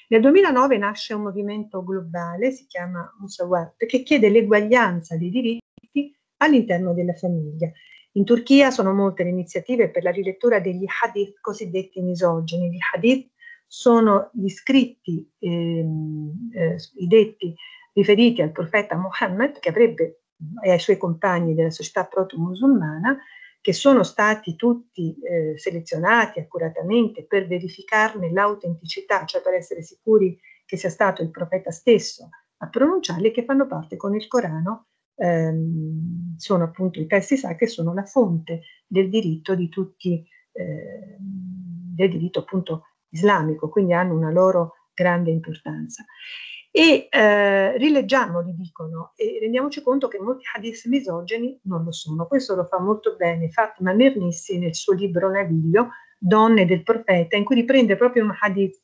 Nel 2009 nasce un movimento globale, si chiama Musawat, che chiede l'eguaglianza dei diritti all'interno della famiglia. In Turchia sono molte le iniziative per la rilettura degli hadith cosiddetti misogini. Gli hadith sono gli scritti, ehm, eh, i detti riferiti al profeta Mohammed, che avrebbe e ai suoi compagni della società proto-musulmana, che sono stati tutti eh, selezionati accuratamente per verificarne l'autenticità, cioè per essere sicuri che sia stato il profeta stesso a pronunciarli, che fanno parte con il Corano, ehm, sono appunto i testi sacri, sono la fonte del diritto di tutti, eh, del diritto appunto islamico, quindi hanno una loro grande importanza. E eh, rileggiamoli, dicono, e rendiamoci conto che molti hadith misogeni non lo sono. Questo lo fa molto bene Fatima Mernissi nel suo libro Naviglio, Donne del Profeta, in cui riprende proprio un hadith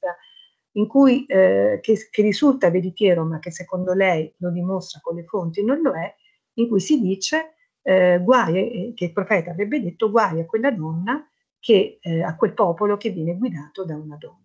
cui, eh, che, che, risulta veritiero, ma che secondo lei lo dimostra con le fonti, non lo è, in cui si dice eh, guai, eh, che il profeta avrebbe detto guai a quella donna che, eh, a quel popolo che viene guidato da una donna.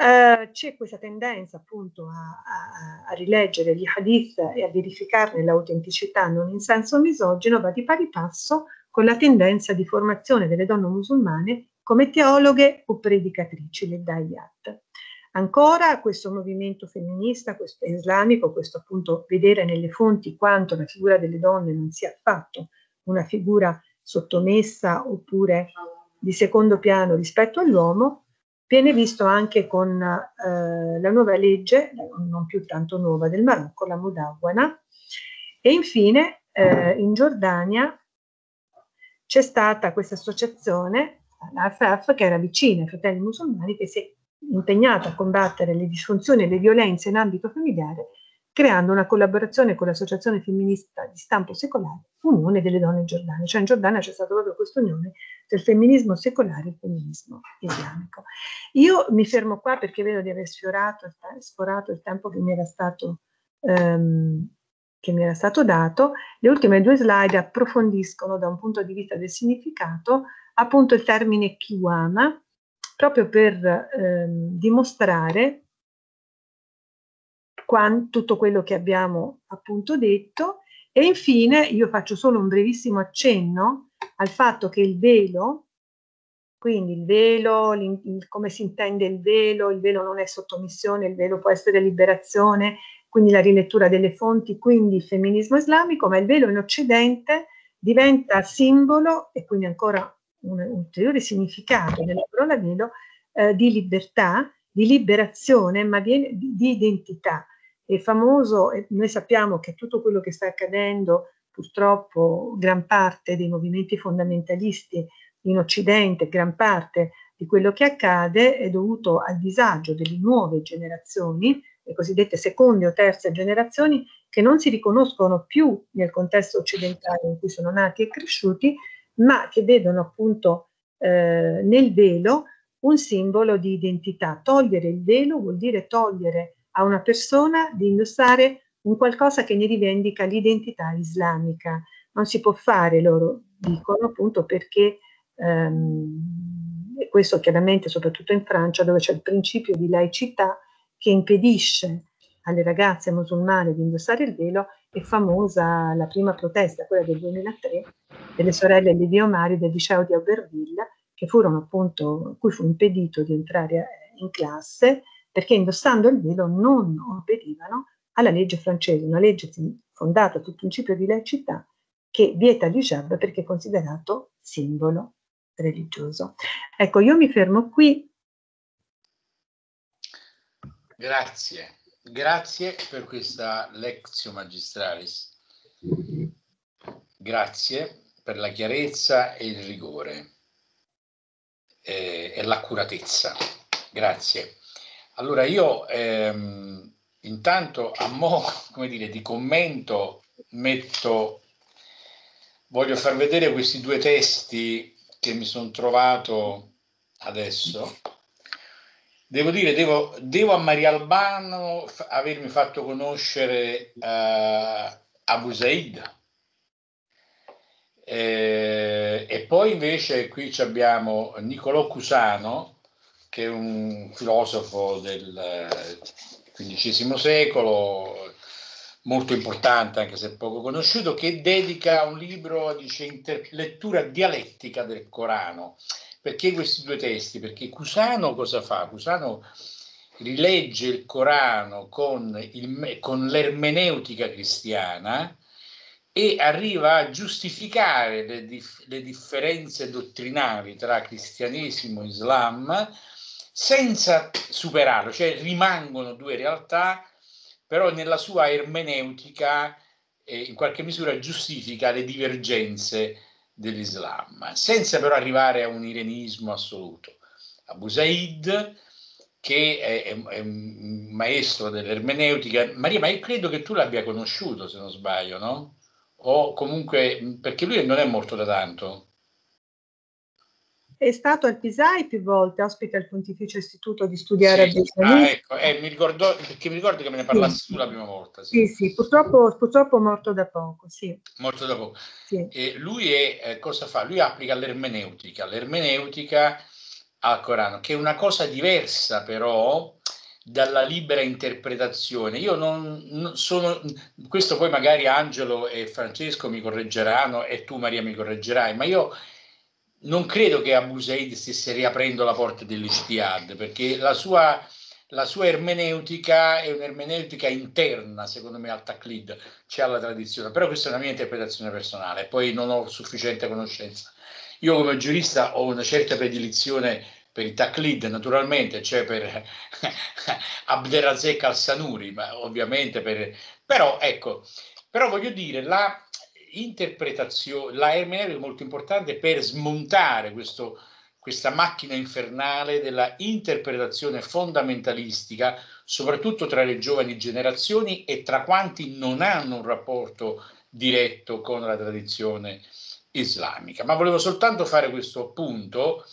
Uh, c'è questa tendenza appunto a, a, a, rileggere gli hadith e a verificarne l'autenticità non in senso misogino, va di pari passo con la tendenza di formazione delle donne musulmane come teologhe o predicatrici, le dayat. Ancora questo movimento femminista, questo islamico, questo appunto vedere nelle fonti quanto la figura delle donne non sia affatto una figura sottomessa oppure di secondo piano rispetto all'uomo, viene visto anche con eh, la nuova legge, non più tanto nuova, del Marocco, la Mudawwana. E infine eh, in Giordania c'è stata questa associazione, la FF, che era vicina ai fratelli musulmani, che si è impegnata a combattere le disfunzioni e le violenze in ambito familiare creando una collaborazione con l'associazione femminista di stampo secolare Unione delle Donne Giordane. Cioè in Giordania c'è stata proprio questa unione del femminismo secolare e il femminismo islamico. Io mi fermo qua perché vedo di aver sfiorato, sforato il tempo che mi era stato, um, che mi era stato dato. Le ultime due slide approfondiscono da un punto di vista del significato appunto il termine kiwama, proprio per um, dimostrare tutto quello che abbiamo appunto detto. E infine io faccio solo un brevissimo accenno al fatto che il velo, quindi il velo, come si intende il velo, il velo non è sottomissione, il velo può essere liberazione, quindi la rilettura delle fonti, quindi il femminismo islamico, ma il velo in Occidente diventa simbolo e quindi ancora un ulteriore significato della parola velo eh, di libertà, di liberazione, ma di, di identità è famoso, e noi sappiamo che tutto quello che sta accadendo, purtroppo gran parte dei movimenti fondamentalisti in Occidente, gran parte di quello che accade è dovuto al disagio delle nuove generazioni, le cosiddette seconde o terze generazioni, che non si riconoscono più nel contesto occidentale in cui sono nati e cresciuti, ma che vedono appunto eh, nel velo un simbolo di identità. Togliere il velo vuol dire togliere a una persona di indossare un qualcosa che ne rivendica l'identità islamica. Non si può fare, loro dicono, appunto perché, ehm, e questo chiaramente soprattutto in Francia, dove c'è il principio di laicità che impedisce alle ragazze musulmane di indossare il velo, è famosa la prima protesta, quella del 2003, delle sorelle Livio Mari del liceo di Auberville, che furono appunto, cui fu impedito di entrare in classe perché indossando il velo non obbedivano alla legge francese, una legge fondata sul principio di laicità che vieta l'hijab perché è considerato simbolo religioso. Ecco, io mi fermo qui. Grazie, grazie per questa lezione magistralis. Grazie per la chiarezza e il rigore eh, e l'accuratezza. Grazie. Allora io ehm, intanto a mo' come dire, di commento metto, voglio far vedere questi due testi che mi sono trovato adesso. Devo dire, devo, devo a Maria Albano f- avermi fatto conoscere uh, Abu Zaid. Eh, e poi invece qui abbiamo Niccolò Cusano, che è un filosofo del XV secolo, molto importante anche se poco conosciuto, che dedica un libro, dice, inter- lettura dialettica del Corano. Perché questi due testi? Perché Cusano cosa fa? Cusano rilegge il Corano con, il, con l'ermeneutica cristiana e arriva a giustificare le, dif- le differenze dottrinali tra cristianesimo e islam senza superarlo, cioè rimangono due realtà, però nella sua ermeneutica eh, in qualche misura giustifica le divergenze dell'Islam, senza però arrivare a un irenismo assoluto. Abu Zaid, che è, è, è un maestro dell'ermeneutica, Maria, ma io credo che tu l'abbia conosciuto, se non sbaglio, no? O comunque, perché lui non è morto da tanto. È stato al Pisai più volte, ospita il Pontificio Istituto di Studi Arabi. ah, ecco, eh, mi ricordo, perché mi ricordo che me ne parlassi sì. tu la prima volta. Sì, sì, sì purtroppo, purtroppo morto da poco, sì. Morto da poco. Sì. E lui è, eh, cosa fa? Lui applica l'ermeneutica. L'ermeneutica al Corano, che è una cosa diversa però dalla libera interpretazione. Io non, non, sono, questo poi magari Angelo e Francesco mi correggeranno e tu Maria mi correggerai, ma io non credo che Abu Said stesse riaprendo la porta dell'Ijtihad, perché la sua, la sua ermeneutica è un'ermeneutica interna, secondo me, al Taqlid, c'è alla tradizione, però questa è una mia interpretazione personale, poi non ho sufficiente conoscenza. Io come giurista ho una certa predilizione per i Taqlid naturalmente, cioè per Abderrazek al-Sanuri, ma ovviamente per... Però ecco, però voglio dire, la interpretazione, la hermeneutica è molto importante per smontare questo, questa macchina infernale della interpretazione fondamentalistica, soprattutto tra le giovani generazioni e tra quanti non hanno un rapporto diretto con la tradizione islamica. Ma volevo soltanto fare questo punto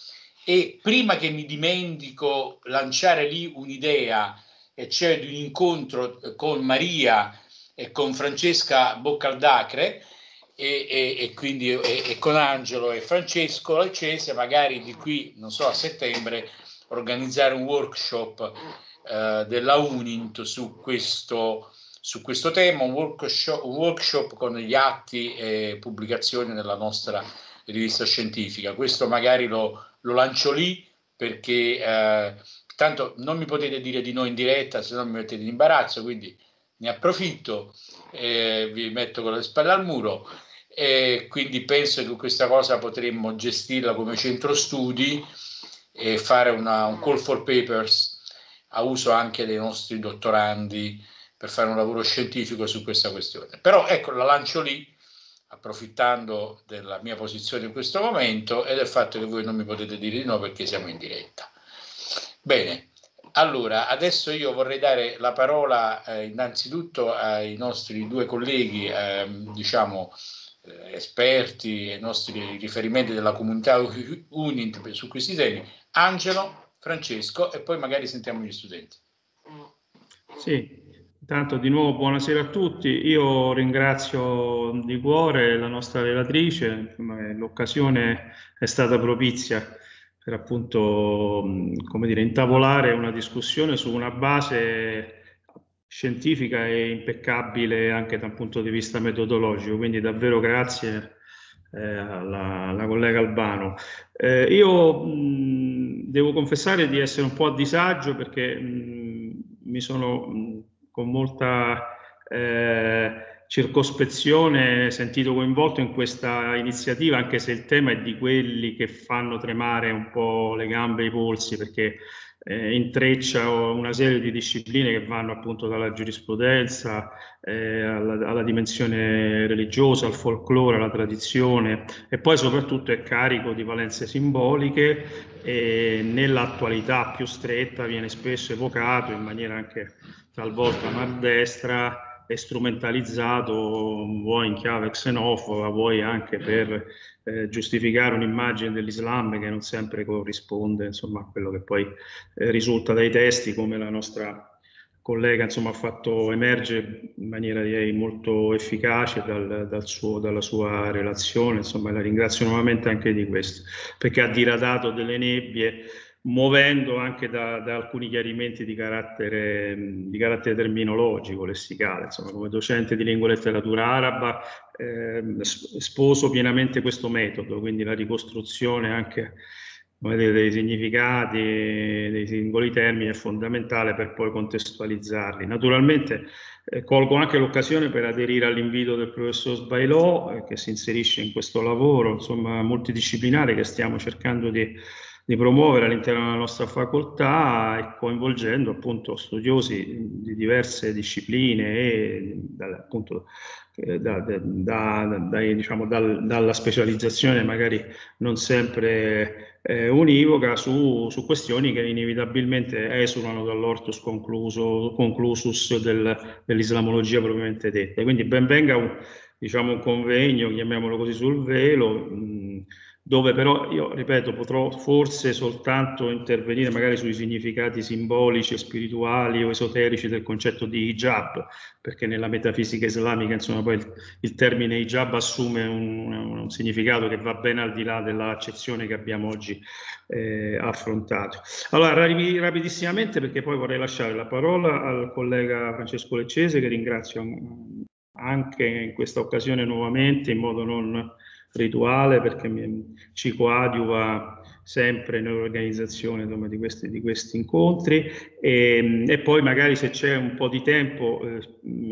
e prima che mi dimentico lanciare lì un'idea, e cioè di un incontro con Maria e con Francesca Boccaldacre e, e, e quindi e, con Angelo e Francesco Alcese, magari di qui, non so, a settembre organizzare un workshop eh, della Unint su questo, su questo tema, un workshop, un workshop con gli atti e pubblicazioni della nostra rivista scientifica. Questo magari lo, lo lancio lì perché eh, tanto non mi potete dire di no in diretta se no mi mettete in imbarazzo, quindi ne approfitto, eh, vi metto con le spalle al muro e quindi penso che questa cosa potremmo gestirla come centro studi e fare una, un call for papers a uso anche dei nostri dottorandi per fare un lavoro scientifico su questa questione. Però ecco, la lancio lì approfittando della mia posizione in questo momento e del fatto che voi non mi potete dire di no perché siamo in diretta. Bene, allora adesso io vorrei dare la parola eh, innanzitutto ai nostri due colleghi, eh, diciamo esperti e nostri riferimenti della comunità UNIT su questi temi, Angelo, Francesco e poi magari sentiamo gli studenti. Sì, Intanto di nuovo buonasera a tutti, io ringrazio di cuore la nostra relatrice, l'occasione è stata propizia per appunto come dire, intavolare una discussione su una base scientifica e impeccabile anche da un punto di vista metodologico, quindi davvero grazie eh, alla, alla, collega Albano. Eh, io mh, devo confessare di essere un po' a disagio perché mh, mi sono... Mh, con molta eh, circospezione sentito coinvolto in questa iniziativa, anche se il tema è di quelli che fanno tremare un po' le gambe e i polsi, perché eh, intreccia una serie di discipline che vanno appunto dalla giurisprudenza eh, alla, alla, dimensione religiosa, al folklore, alla tradizione e poi soprattutto è carico di valenze simboliche e nell'attualità più stretta viene spesso evocato in maniera anche talvolta maldestra e strumentalizzato vuoi in chiave xenofoba, vuoi anche per eh, giustificare un'immagine dell'Islam che non sempre corrisponde insomma, a quello che poi eh, risulta dai testi, come la nostra collega insomma, ha fatto emergere in maniera direi molto efficace dal, dal suo, dalla sua relazione, insomma la ringrazio nuovamente anche di questo, perché ha diradato delle nebbie muovendo anche da, da alcuni chiarimenti di carattere, di carattere, terminologico, lessicale. Insomma, come docente di lingua e letteratura araba eh, sposo pienamente questo metodo, quindi la ricostruzione anche dire, dei significati, dei singoli termini è fondamentale per poi contestualizzarli. Naturalmente eh, colgo anche l'occasione per aderire all'invito del professor Sbailò, eh, che si inserisce in questo lavoro insomma, multidisciplinare che stiamo cercando di di promuovere all'interno della nostra facoltà e coinvolgendo appunto studiosi di diverse discipline e appunto da, da, da, diciamo, dal, dalla specializzazione magari non sempre eh, univoca su, su, questioni che inevitabilmente esulano dall'ortus conclusus del, dell'islamologia propriamente detta. Quindi ben venga un, diciamo, un convegno, chiamiamolo così, sul velo. Mh, dove però io ripeto potrò forse soltanto intervenire magari sui significati simbolici e spirituali o esoterici del concetto di hijab, perché nella metafisica islamica insomma poi il, il termine hijab assume un, un, significato che va ben al di là dell'accezione che abbiamo oggi eh, affrontato. Allora rapidissimamente perché poi vorrei lasciare la parola al collega Francesco Leccese che ringrazio anche in questa occasione nuovamente in modo non rituale perché mi, ci coadiuva sempre nell'organizzazione di, questi, di questi incontri. E, e, poi magari se c'è un po' di tempo, eh,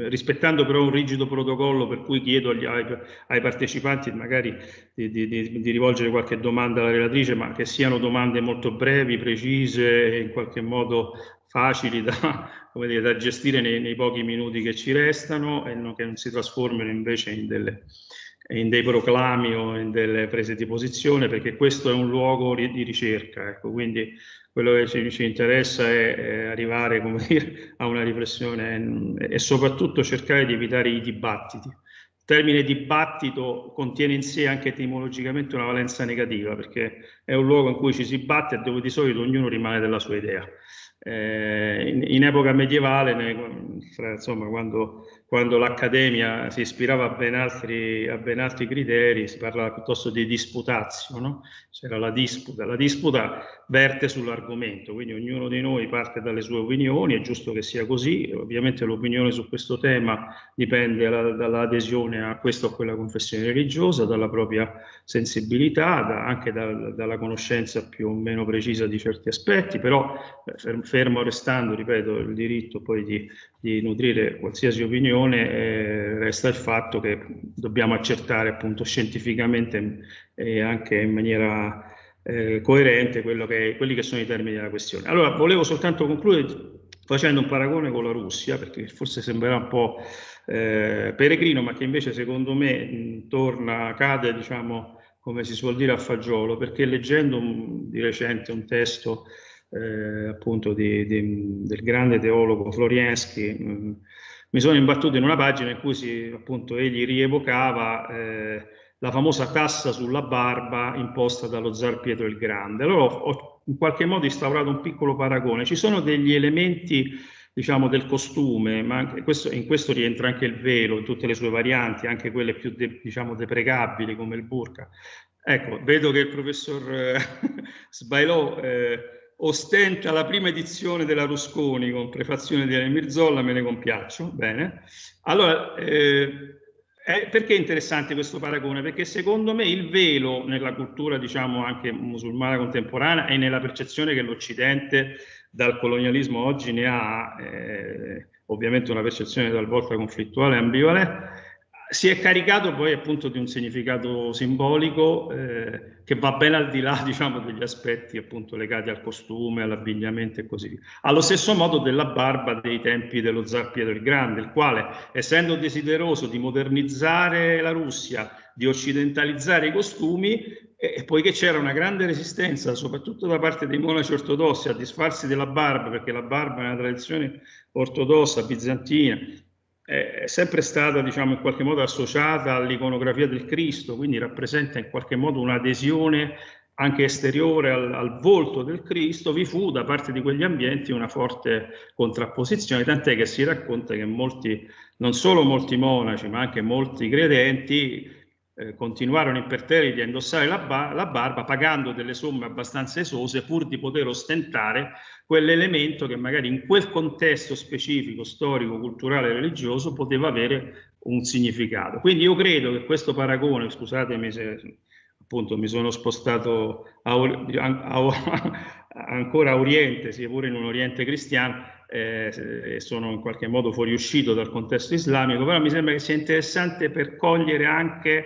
rispettando però un rigido protocollo per cui chiedo agli, ai, ai, partecipanti magari di, di, di, rivolgere qualche domanda alla relatrice, ma che siano domande molto brevi, precise in qualche modo facili da, dire, da gestire nei, nei, pochi minuti che ci restano e non, che non si trasformino invece in delle in dei proclami o in delle prese di posizione, perché questo è un luogo di ricerca. Ecco, quindi quello che ci, ci interessa è, è arrivare dire, a una riflessione e soprattutto cercare di evitare i dibattiti. Il termine dibattito contiene in sé anche etimologicamente una valenza negativa, perché è un luogo in cui ci si batte e dove di solito ognuno rimane della sua idea. Eh, in, in, epoca medievale, ne, insomma, quando quando l'accademia si ispirava a ben, altri, a ben altri criteri, si parlava piuttosto di disputazio, no? c'era la disputa. La disputa verte sull'argomento, quindi ognuno di noi parte dalle sue opinioni, è giusto che sia così, ovviamente l'opinione su questo tema dipende dall'adesione a questa o quella confessione religiosa, dalla propria sensibilità, da, anche da, dalla conoscenza più o meno precisa di certi aspetti, però fermo restando, ripeto, il diritto poi di, di nutrire qualsiasi opinione, eh, resta il fatto che dobbiamo accertare appunto scientificamente e anche in maniera eh, coerente che, quelli che sono i termini della questione. Allora, volevo soltanto concludere facendo un paragone con la Russia, perché forse sembrerà un po' eh, peregrino, ma che invece secondo me mh, torna, cade, diciamo, come si suol dire a fagiolo, perché leggendo un, di recente un testo eh, appunto di, di, del grande teologo Floriensky, mh, mi sono imbattuto in una pagina in cui si, appunto, egli rievocava eh, la famosa tassa sulla barba imposta dallo zar Pietro il Grande. Allora ho, ho in qualche modo instaurato un piccolo paragone. Ci sono degli elementi diciamo, del costume, ma questo, in questo rientra anche il velo, in tutte le sue varianti, anche quelle più de, diciamo, deprecabili come il burka. Ecco, vedo che il professor eh, Sbailò eh, ostenta la prima edizione della Rusconi con prefazione di Emir Zolla, me ne compiaccio, bene. Allora, eh, eh, perché è interessante questo paragone? Perché secondo me il velo nella cultura, diciamo, anche musulmana contemporanea e nella percezione che l'Occidente dal colonialismo oggi ne ha, eh, ovviamente una percezione talvolta conflittuale e ambivalente, si è caricato poi appunto di un significato simbolico eh, che va ben al di là diciamo, degli aspetti appunto legati al costume, all'abbigliamento e così via. Allo stesso modo della barba dei tempi dello zar Pietro il Grande, il quale essendo desideroso di modernizzare la Russia, di occidentalizzare i costumi, e poiché c'era una grande resistenza soprattutto da parte dei monaci ortodossi a disfarsi della barba, perché la barba è una tradizione ortodossa bizantina, è sempre stata diciamo, in qualche modo associata all'iconografia del Cristo, quindi rappresenta in qualche modo un'adesione anche esteriore al, al, volto del Cristo, vi fu da parte di quegli ambienti una forte contrapposizione, tant'è che si racconta che molti, non solo molti monaci, ma anche molti credenti eh, continuarono imperterriti a indossare la, ba la, barba pagando delle somme abbastanza esose pur di poter ostentare quell'elemento che magari in quel contesto specifico, storico, culturale e religioso poteva avere un significato. Quindi io credo che questo paragone, scusatemi se appunto mi sono spostato a, a, ancora a Oriente, sia pure in un Oriente cristiano, eh, sono in qualche modo fuoriuscito dal contesto islamico, però mi sembra che sia interessante per cogliere anche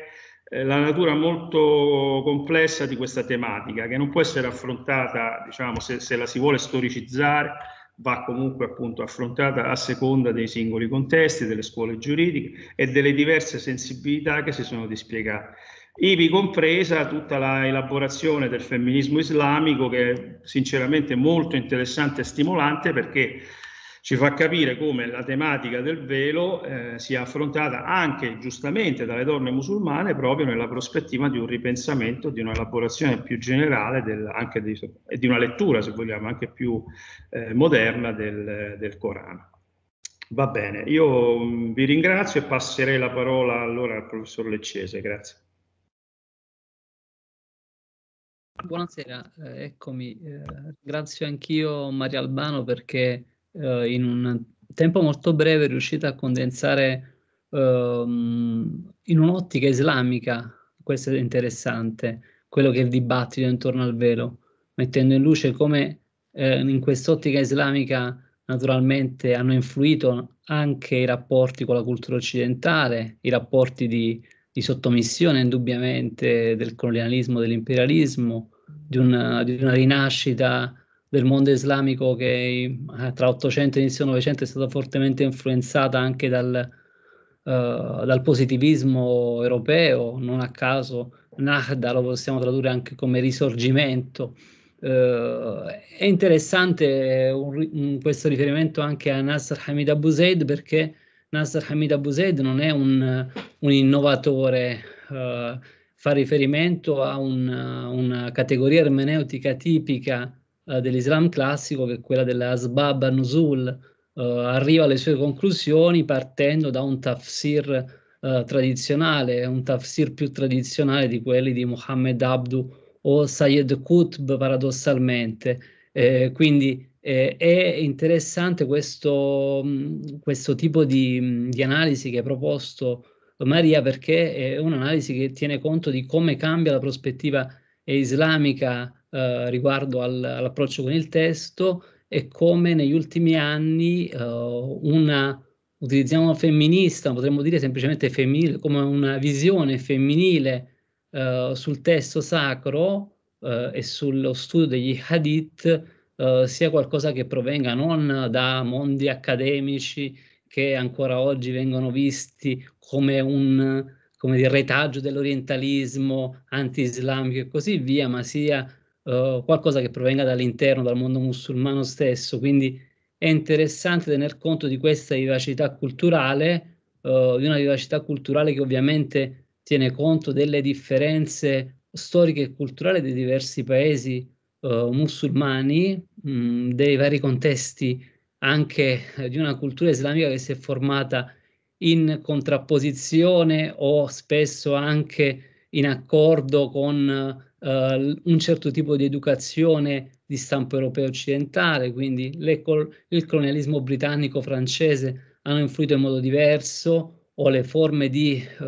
la natura molto complessa di questa tematica, che non può essere affrontata, diciamo, se, se la si vuole storicizzare, va comunque appunto affrontata a seconda dei singoli contesti, delle scuole giuridiche e delle diverse sensibilità che si sono dispiegate. Ivi compresa tutta la elaborazione del femminismo islamico che è sinceramente molto interessante e stimolante perché ci fa capire come la tematica del velo eh, sia affrontata anche giustamente dalle donne musulmane proprio nella prospettiva di un ripensamento, di un'elaborazione più generale del, di, e di una lettura, se vogliamo, anche più eh, moderna del, del Corano. Va bene, io mm, vi ringrazio e passerei la parola allora al professor Leccese, grazie. Buonasera, eh, eccomi. Eh, ringrazio anch'io Maria Albano perché eh, in un tempo molto breve è riuscita a condensare ehm, in un'ottica islamica, questo è interessante, quello che è il dibattito intorno al velo, mettendo in luce come eh, in quest'ottica islamica naturalmente hanno influito anche i rapporti con la cultura occidentale, i rapporti di, di sottomissione indubbiamente del colonialismo, dell'imperialismo, di una, di una rinascita del mondo islamico che eh, tra 800 e inizio 900 è stata fortemente influenzata anche dal, uh, dal positivismo europeo, non a caso Nahda lo possiamo tradurre anche come risorgimento. Uh, è interessante un, un, questo riferimento anche a Nasser Hamid Abu Zaid perché Nasser Hamid Abu Zaid non è un, un innovatore, uh, fa riferimento a una, una categoria ermeneutica tipica uh, dell'Islam classico, che è quella dell'Asbab Nuzul, uh, arriva alle sue conclusioni partendo da un tafsir uh, tradizionale, un tafsir più tradizionale di quelli di Muhammad Abdu o Sayed Qutb paradossalmente. Eh, quindi eh, è interessante questo, mh, questo tipo di, di analisi che ha proposto Maria perché è un'analisi che tiene conto di come cambia la prospettiva islamica eh, riguardo al, all'approccio con il testo e come negli ultimi anni eh, una, utilizziamo femminista, potremmo dire semplicemente femminile, come una visione femminile eh, sul testo sacro eh, e sullo studio degli hadith eh, sia qualcosa che provenga non da mondi accademici che ancora oggi vengono visti come un come dire, retaggio dell'orientalismo anti-islamico e così via, ma sia uh, qualcosa che provenga dall'interno, dal mondo musulmano stesso. Quindi è interessante tener conto di questa vivacità culturale, uh, di una vivacità culturale che ovviamente tiene conto delle differenze storiche e culturali dei diversi paesi uh, musulmani, mh, mm, dei vari contesti anche di una cultura islamica che si è formata in contrapposizione o spesso anche in accordo con uh, un certo tipo di educazione di stampo europeo occidentale, quindi il colonialismo britannico-francese hanno influito in modo diverso o le forme di uh,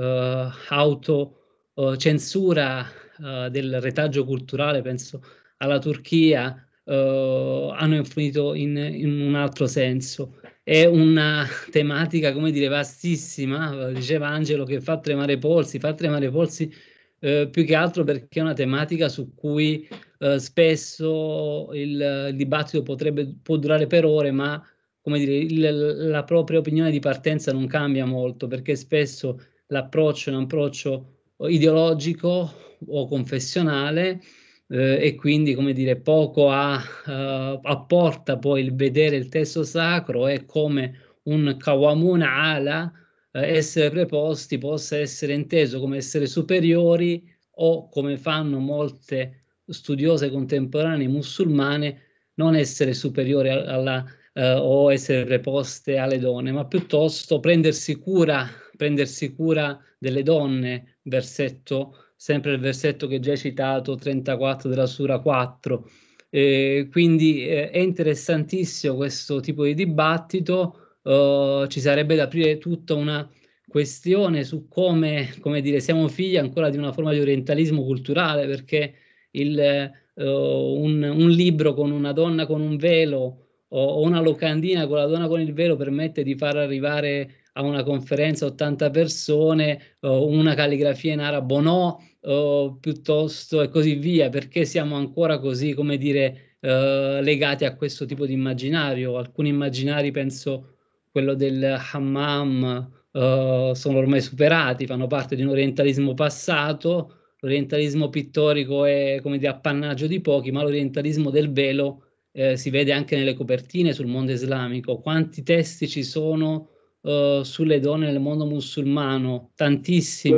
autocensura uh, del retaggio culturale, penso alla Turchia, hanno influito in, in un altro senso. È una tematica, come dire, vastissima, diceva Angelo che fa tremare i polsi, fa tremare i polsi eh, più che altro perché è una tematica su cui eh, spesso il, il, dibattito potrebbe, può durare per ore, ma come dire, il, la propria opinione di partenza non cambia molto perché spesso l'approccio è un approccio ideologico o confessionale eh, e quindi, come dire, poco a, uh, apporta poi il vedere il testo sacro e come un kawamun ala, eh, essere preposti, possa essere inteso come essere superiori o come fanno molte studiose contemporanee musulmane, non essere superiori alla, uh, o essere preposte alle donne, ma piuttosto prendersi cura, prendersi cura delle donne, versetto sempre il versetto che già citato, 34 della Sura 4. Eh, quindi eh, è interessantissimo questo tipo di dibattito, uh, ci sarebbe da aprire tutta una questione su come, come dire, siamo figli ancora di una forma di orientalismo culturale, perché il, uh, un, un, libro con una donna con un velo o una locandina con la donna con il velo permette di far arrivare a una conferenza 80 persone, uh, una calligrafia in arabo no, o piuttosto e così via, perché siamo ancora così, come dire, eh, legati a questo tipo di immaginario. Alcuni immaginari, penso quello del hammam, eh, sono ormai superati, fanno parte di un orientalismo passato. L'orientalismo pittorico è come dire appannaggio di pochi, ma l'orientalismo del velo eh, si vede anche nelle copertine sul mondo islamico, quanti testi ci sono uh, sulle donne nel mondo musulmano, tantissimi.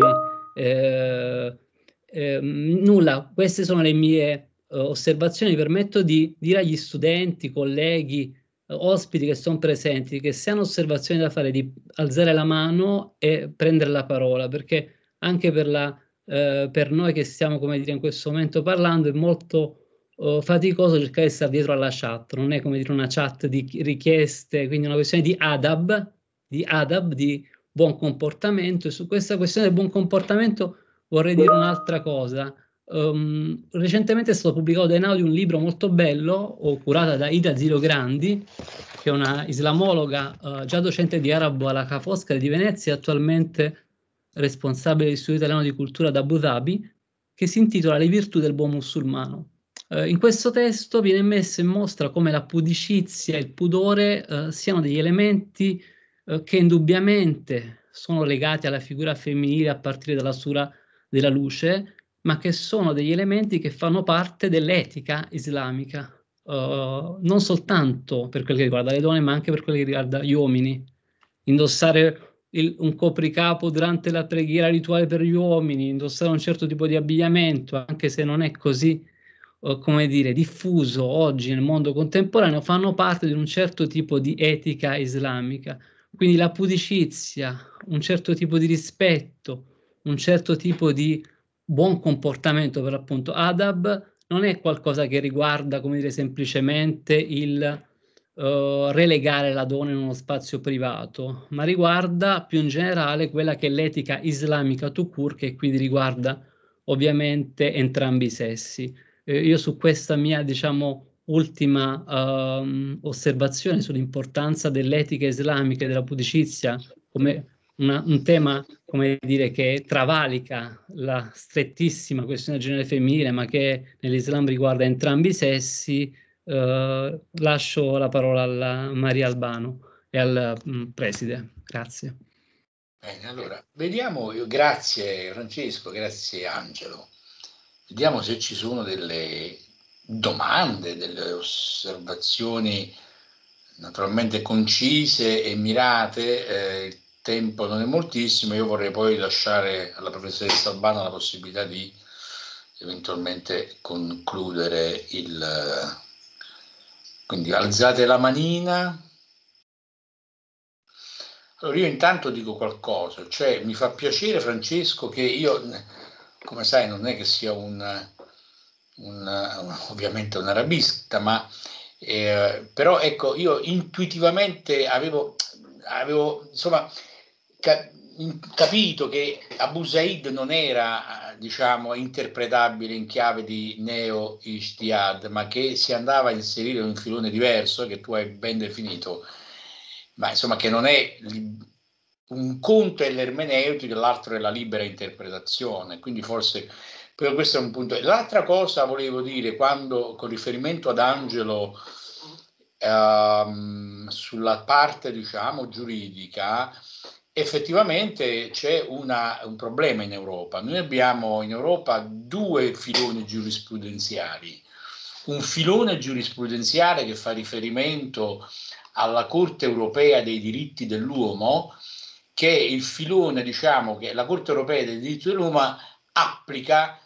Eh, eh, nulla, queste sono le mie uh, osservazioni, mi permetto di dire agli studenti, colleghi, uh, ospiti che sono presenti, che se hanno osservazioni da fare, di alzare la mano e prendere la parola, perché anche per, la, per noi che stiamo, come dire, in questo momento parlando, è molto uh, faticoso cercare di stare dietro alla chat, non è come dire una chat di richieste, quindi una questione di adab, di adab, di buon comportamento e su questa questione del buon comportamento vorrei dire un'altra cosa. Um, recentemente è stato pubblicato da Einaudi un libro molto bello, curata da Ida Zilo Grandi, che è una islamologa uh, già docente di arabo alla Ca' Foscari di Venezia, attualmente responsabile dell'Istituto Italiano di Cultura da Abu Dhabi, che si intitola Le virtù del buon musulmano. Eh, in questo testo viene messo in mostra come la pudicizia e il pudore eh, siano degli elementi che indubbiamente sono legati alla figura femminile a partire dalla sura della luce, ma che sono degli elementi che fanno parte dell'etica islamica, uh, non soltanto per quel che riguarda le donne, ma anche per quel che riguarda gli uomini. Indossare il, un copricapo durante la preghiera rituale per gli uomini, indossare un certo tipo di abbigliamento, anche se non è così come dire, diffuso oggi nel mondo contemporaneo fanno parte di un certo tipo di etica islamica. Quindi la pudicizia, un certo tipo di rispetto, un certo tipo di buon comportamento per l'appunto adab non è qualcosa che riguarda, come dire, semplicemente il uh, relegare la donna in uno spazio privato, ma riguarda più in generale quella che è l'etica islamica to cure, che quindi riguarda ovviamente entrambi i sessi. Eh, io su questa mia, diciamo, ultima uh, osservazione sull'importanza dell'etica islamica e della pudicizia come una, un tema, come dire, che travalica la strettissima questione del genere femminile, ma che nell'Islam riguarda entrambi i sessi, uh, lascio la parola a Maria Albano e al um, preside. Grazie. Bene, allora, vediamo, grazie Francesco, grazie Angelo. Vediamo se ci sono delle domande, delle osservazioni naturalmente concise e mirate. Eh, tempo non è moltissimo, io vorrei poi lasciare alla professoressa Albano la possibilità di eventualmente concludere il... Quindi alzate la manina. Allora io intanto dico qualcosa, cioè mi fa piacere Francesco che io come sai non è che sia un, un ovviamente un arabista, ma eh, però ecco, io intuitivamente avevo, avevo insomma, capito che Abu Zaid non era diciamo interpretabile in chiave di neo Ishtihad, ma che si andava a inserire in un filone diverso che tu hai ben definito, ma insomma che non è un conto è l'ermeneutica, l'altro è la libera interpretazione, quindi forse questo è un punto. L'altra cosa volevo dire quando con riferimento ad Angelo ehm, sulla parte diciamo giuridica effettivamente c'è una, un problema in Europa. Noi abbiamo in Europa due filoni giurisprudenziali. Un filone giurisprudenziale che fa riferimento alla Corte europea dei diritti dell'uomo, che è il filone, diciamo, che la Corte europea dei diritti dell'uomo applica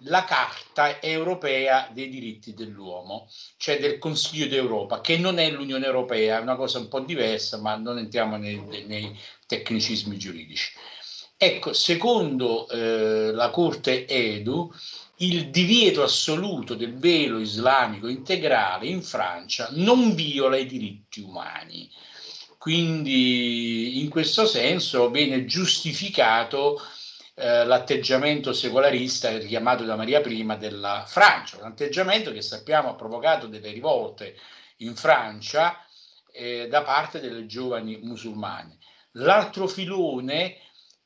la Carta europea dei diritti dell'uomo, cioè del Consiglio d'Europa, che non è l'Unione Europea, è una cosa un po' diversa, ma non entriamo nei, nei tecnicismi giuridici. Ecco, secondo eh, la Corte Edu, il divieto assoluto del velo islamico integrale in Francia non viola i diritti umani quindi in questo senso viene giustificato eh, l'atteggiamento secolarista richiamato da Maria I della Francia, un atteggiamento che sappiamo ha provocato delle rivolte in Francia eh, da parte delle giovani musulmane. L'altro filone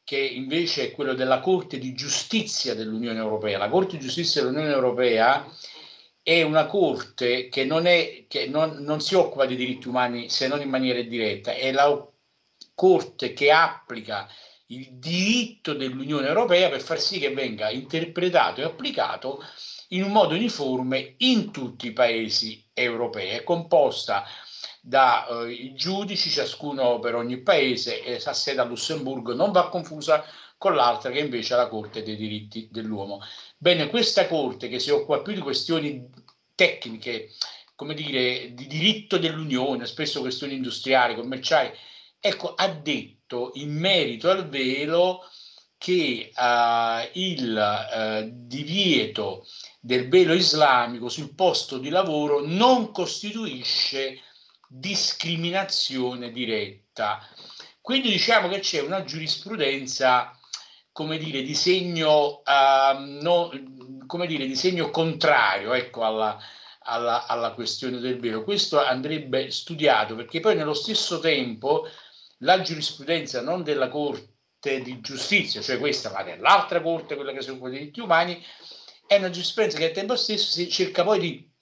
che invece è quello della Corte di giustizia dell'Unione Europea. La Corte di giustizia dell'Unione Europea è una corte che, non, è, che non, non, si occupa di diritti umani se non in maniera diretta, è la corte che applica il diritto dell'Unione Europea per far sì che venga interpretato e applicato in un modo uniforme in tutti i paesi europei. È composta da eh, giudici, ciascuno per ogni paese, e sede a Lussemburgo, non va confusa con l'altra che invece è la Corte dei diritti dell'uomo. Bene, questa Corte che si occupa più di questioni tecniche, come dire, di diritto dell'Unione, spesso questioni industriali, commerciali, ecco, ha detto in merito al velo che uh, il uh, divieto del velo islamico sul posto di lavoro non costituisce discriminazione diretta. Quindi diciamo che c'è una giurisprudenza, come dire, di segno, uh, no, come dire, di segno contrario ecco, alla, alla, alla questione del velo. Questo andrebbe studiato perché poi nello stesso tempo la giurisprudenza non della Corte di giustizia, cioè questa, ma dell'altra corte, quella che si occupa dei diritti umani, è una giurisprudenza che al tempo stesso cerca poi di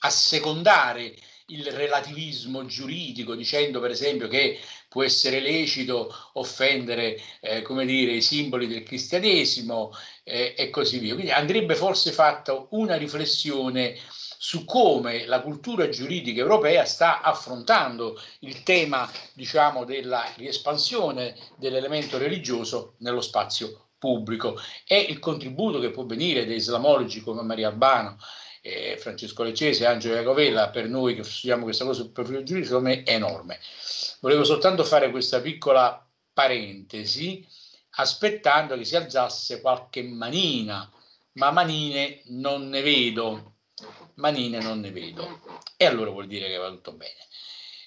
assecondare il relativismo giuridico, dicendo per esempio che può essere lecito offendere, eh, come dire, i simboli del cristianesimo eh, e così via. Quindi andrebbe forse fatta una riflessione su come la cultura giuridica europea sta affrontando il tema, diciamo, della riespansione dell'elemento religioso nello spazio pubblico e il contributo che può venire da islamologi come Maria Albano, eh, Francesco Leccese, Angelo Iacovella, per noi che studiamo questa cosa sul profilo giuridico, secondo me è enorme. Volevo soltanto fare questa piccola parentesi, aspettando che si alzasse qualche manina, ma manine non ne vedo manine non ne vedo. E allora vuol dire che va tutto bene.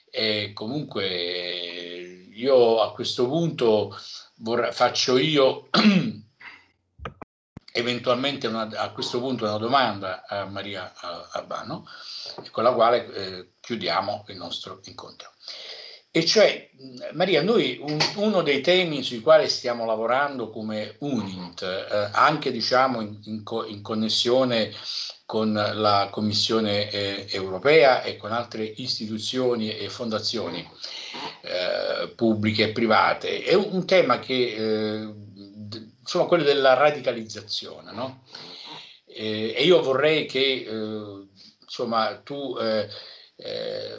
E comunque io a questo punto vorrei, faccio io eventualmente una, a questo punto una domanda a Maria Albano con la quale eh, chiudiamo il nostro incontro. E cioè, Maria, noi un, uno dei temi sui quali stiamo lavorando come UNINT, eh, anche diciamo in, in, in, connessione con la Commissione eh, europea e con altre istituzioni e fondazioni eh, pubbliche e private. È un, un tema che, eh, insomma, quello della radicalizzazione, no? e io vorrei che, eh, insomma, tu, eh, eh,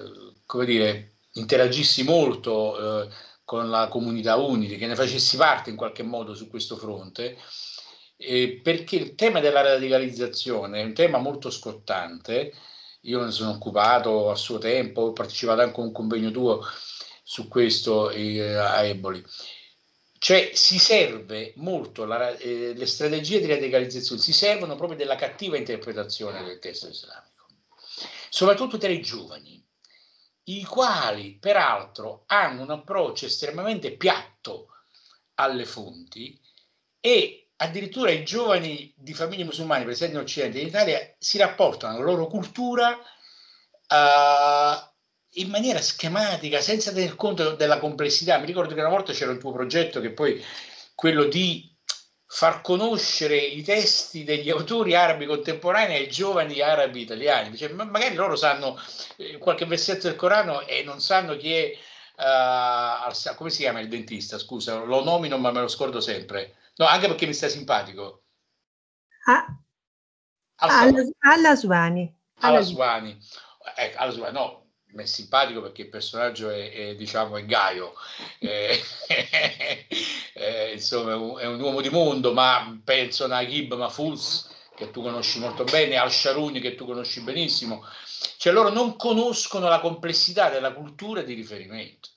come dire, interagissi molto con la comunità UNITI, che ne facessi parte in qualche modo su questo fronte, eh, perché il tema della radicalizzazione è un tema molto scottante. Io ne sono occupato a suo tempo, ho partecipato anche a un convegno tuo su questo eh, a Eboli. Cioè si serve molto, la, eh, le strategie di radicalizzazione si servono proprio della cattiva interpretazione del testo islamico, soprattutto tra i giovani, i quali peraltro hanno un approccio estremamente piatto alle fonti e addirittura i giovani di famiglie musulmane presenti in Occidente in Italia si rapportano alla loro cultura uh, in maniera schematica, senza tener conto della complessità. Mi ricordo che una volta c'era un tuo progetto che poi quello di far conoscere i testi degli autori arabi contemporanei ai giovani arabi italiani. Cioè, magari loro sanno eh, qualche versetto del Corano e non sanno chi è, uh, come si chiama il dentista, scusa, lo nomino ma me lo scordo sempre. No, anche perché mi sta simpatico. Ah, alla, alla Suani. Alla Suani. Ecco, alla Suani, no, mi è simpatico perché il personaggio è, è diciamo, è Gaio. Eh, eh, insomma, è un, è un, uomo di mondo, ma penso a Naguib Mahfouz, che tu conosci molto bene, al Sharuni, che tu conosci benissimo. Cioè, loro non conoscono la complessità della cultura di riferimento.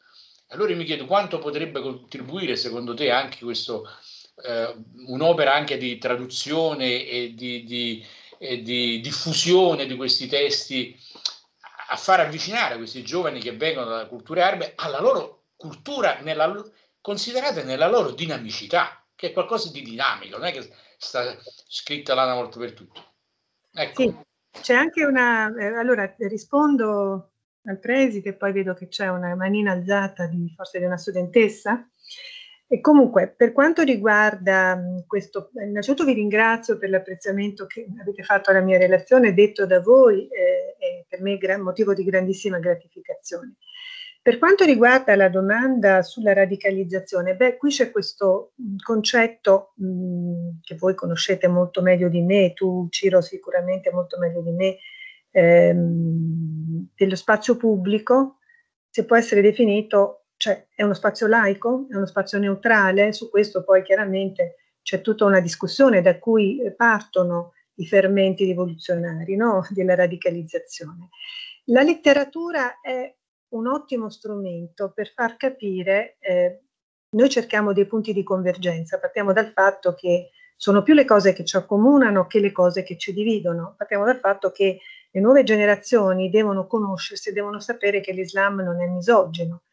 Allora io mi chiedo quanto potrebbe contribuire, secondo te, anche questo eh, un'opera anche di traduzione e di, di, e di, diffusione di questi testi a far avvicinare questi giovani che vengono dalla cultura arabe alla loro cultura nella, considerate nella loro dinamicità, che è qualcosa di dinamico, non è che sta scritta là una volta per tutte. Ecco. Sì, c'è anche una... Eh, allora, rispondo al preside poi vedo che c'è una manina alzata di, forse di una studentessa. E comunque, per quanto riguarda questo, innanzitutto vi ringrazio per l'apprezzamento che avete fatto alla mia relazione, detto da voi, eh, è per me gran, motivo di grandissima gratificazione. Per quanto riguarda la domanda sulla radicalizzazione, beh, qui c'è questo concetto mh, che voi conoscete molto meglio di me, tu Ciro sicuramente molto meglio di me, ehm, dello spazio pubblico, se può essere definito, cioè è uno spazio laico, è uno spazio neutrale, su questo poi chiaramente c'è tutta una discussione da cui partono i fermenti rivoluzionari no? della radicalizzazione. La letteratura è un ottimo strumento per far capire, eh, noi cerchiamo dei punti di convergenza, partiamo dal fatto che sono più le cose che ci accomunano che le cose che ci dividono, partiamo dal fatto che le nuove generazioni devono conoscersi, devono sapere che l'Islam non è misogeno.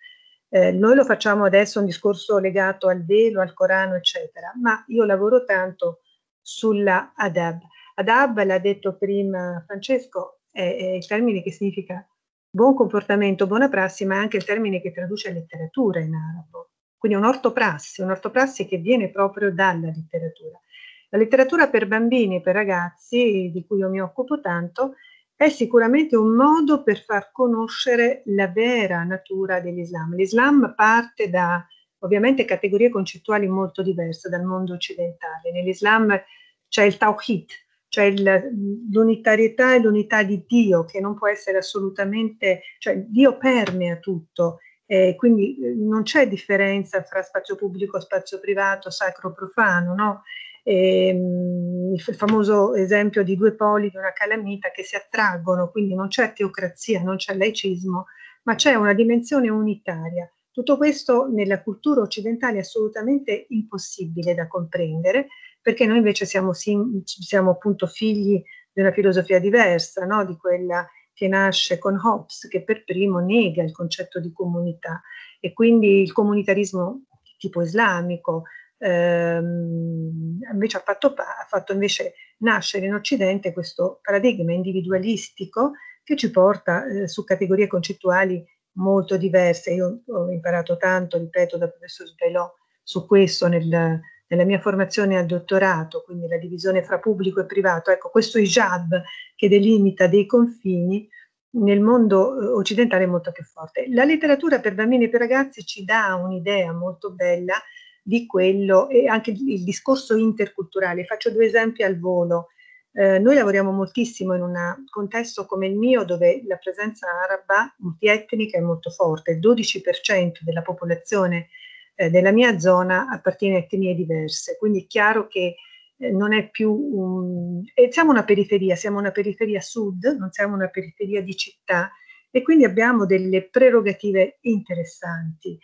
Eh, noi lo facciamo adesso un discorso legato al velo, al Corano, eccetera, ma io lavoro tanto sulla adab. Adab, l'ha detto prima Francesco, è, è il termine che significa buon comportamento, buona prassi, ma è anche il termine che traduce letteratura in arabo. Quindi un'ortoprassi, un'ortoprassi che viene proprio dalla letteratura. La letteratura per bambini e per ragazzi, di cui io mi occupo tanto, è sicuramente un modo per far conoscere la vera natura dell'Islam. L'Islam parte da ovviamente categorie concettuali molto diverse dal mondo occidentale. Nell'Islam c'è il Tawhid, cioè il, l'unitarietà e l'unità di Dio che non può essere assolutamente, cioè Dio permea tutto, eh, quindi non c'è differenza fra spazio pubblico, spazio privato, sacro, profano, no? Ehm, il famoso esempio di due poli di una calamita che si attraggono, quindi non c'è teocrazia, non c'è laicismo, ma c'è una dimensione unitaria. Tutto questo nella cultura occidentale è assolutamente impossibile da comprendere perché noi invece siamo, siamo appunto figli di una filosofia diversa, no? di quella che nasce con Hobbes, che per primo nega il concetto di comunità e quindi il comunitarismo tipo islamico ehm, invece ha fatto, ha fatto invece nascere in Occidente questo paradigma individualistico che ci porta eh, su categorie concettuali molto diverse. Io ho imparato tanto, ripeto, dal professor Svelò su questo nel, nella mia formazione al dottorato, quindi la divisione fra pubblico e privato, ecco, questo hijab che delimita dei confini nel mondo eh, occidentale è molto più forte. La letteratura per bambini e per ragazzi ci dà un'idea molto bella di quello e anche il discorso interculturale. Faccio due esempi al volo. Eh, noi lavoriamo moltissimo in un contesto come il mio dove la presenza araba multietnica è molto forte, il 12% della popolazione eh, della mia zona appartiene a etnie diverse, quindi è chiaro che eh, non è più un... siamo una periferia, siamo una periferia sud, non siamo una periferia di città e quindi abbiamo delle prerogative interessanti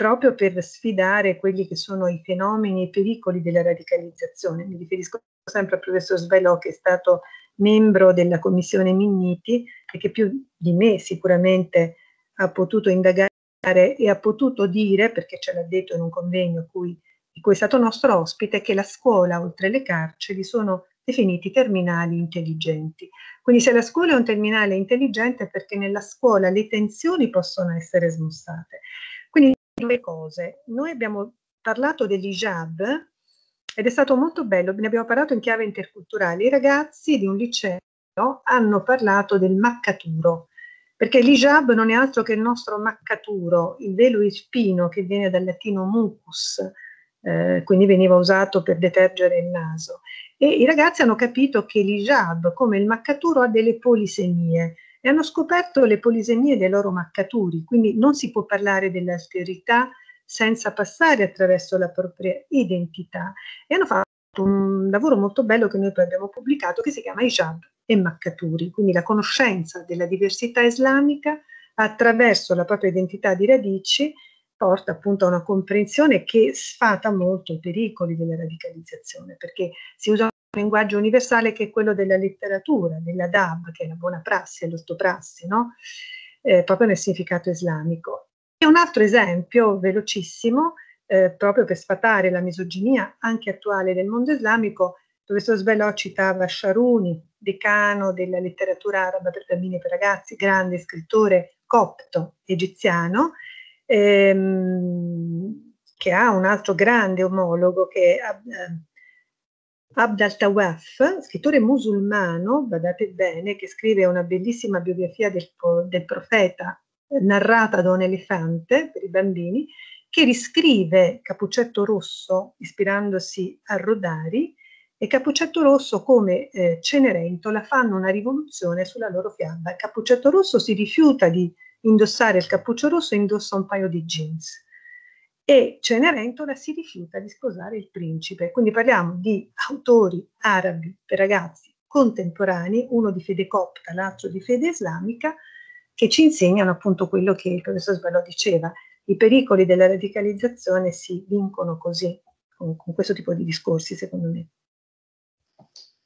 proprio per sfidare quelli che sono i fenomeni e i pericoli della radicalizzazione. Mi riferisco sempre al professor Svelò che è stato membro della commissione Minniti e che più di me sicuramente ha potuto indagare e ha potuto dire, perché ce l'ha detto in un convegno cui, di cui è stato nostro ospite, che la scuola, oltre le carceri, sono definiti terminali intelligenti. Quindi se la scuola è un terminale intelligente è perché nella scuola le tensioni possono essere smussate. Due cose. Noi abbiamo parlato dell'IJAB ed è stato molto bello, ne abbiamo parlato in chiave interculturale. I ragazzi di un liceo hanno parlato del maccaturo, perché l'hijab non è altro che il nostro maccaturo, il velo ispino che viene dal latino mucus, eh, quindi veniva usato per detergere il naso. E i ragazzi hanno capito che l'hijab, come il maccaturo, ha delle polisemie e hanno scoperto le polisemie dei loro maccaturi, quindi non si può parlare dell'alterità senza passare attraverso la propria identità. E hanno fatto un lavoro molto bello che noi poi abbiamo pubblicato che si chiama Hijab e Maccaturi, quindi la conoscenza della diversità islamica attraverso la propria identità di radici porta appunto a una comprensione che sfata molto i pericoli della radicalizzazione, perché si usa un linguaggio universale che è quello della letteratura, della DAB, che è la buona prassi, l'ortoprassi, no? Eh, proprio nel significato islamico. E un altro esempio velocissimo, eh, proprio per sfatare la misoginia anche attuale del mondo islamico, il professor Svelò citava Sharuni, decano della letteratura araba per bambini e per ragazzi, grande scrittore copto egiziano, ehm, che ha un altro grande omologo che è eh, Abd al-Tawaf, scrittore musulmano, badate bene, che scrive una bellissima biografia del, del profeta narrata da un elefante per i bambini, che riscrive Capuccetto Rosso ispirandosi a Rodari e Capuccetto Rosso come eh, Cenerentola fanno una rivoluzione sulla loro fiaba. Capuccetto Rosso si rifiuta di indossare il cappuccio rosso indossa un paio di jeans e Cenerentola si rifiuta di sposare il principe. Quindi parliamo di autori arabi per ragazzi contemporanei, uno di fede copta, l'altro di fede islamica, che ci insegnano appunto quello che il professor Sbalò diceva. I pericoli della radicalizzazione si vincono così, con, con questo tipo di discorsi, secondo me.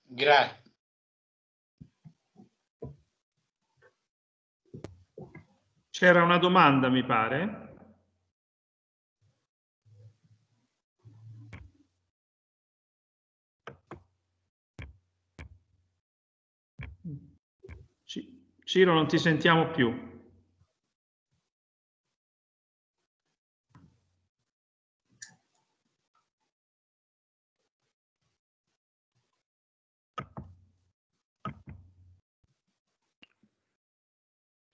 Grazie. C'era una domanda, mi pare. Ciro, non ti sentiamo più.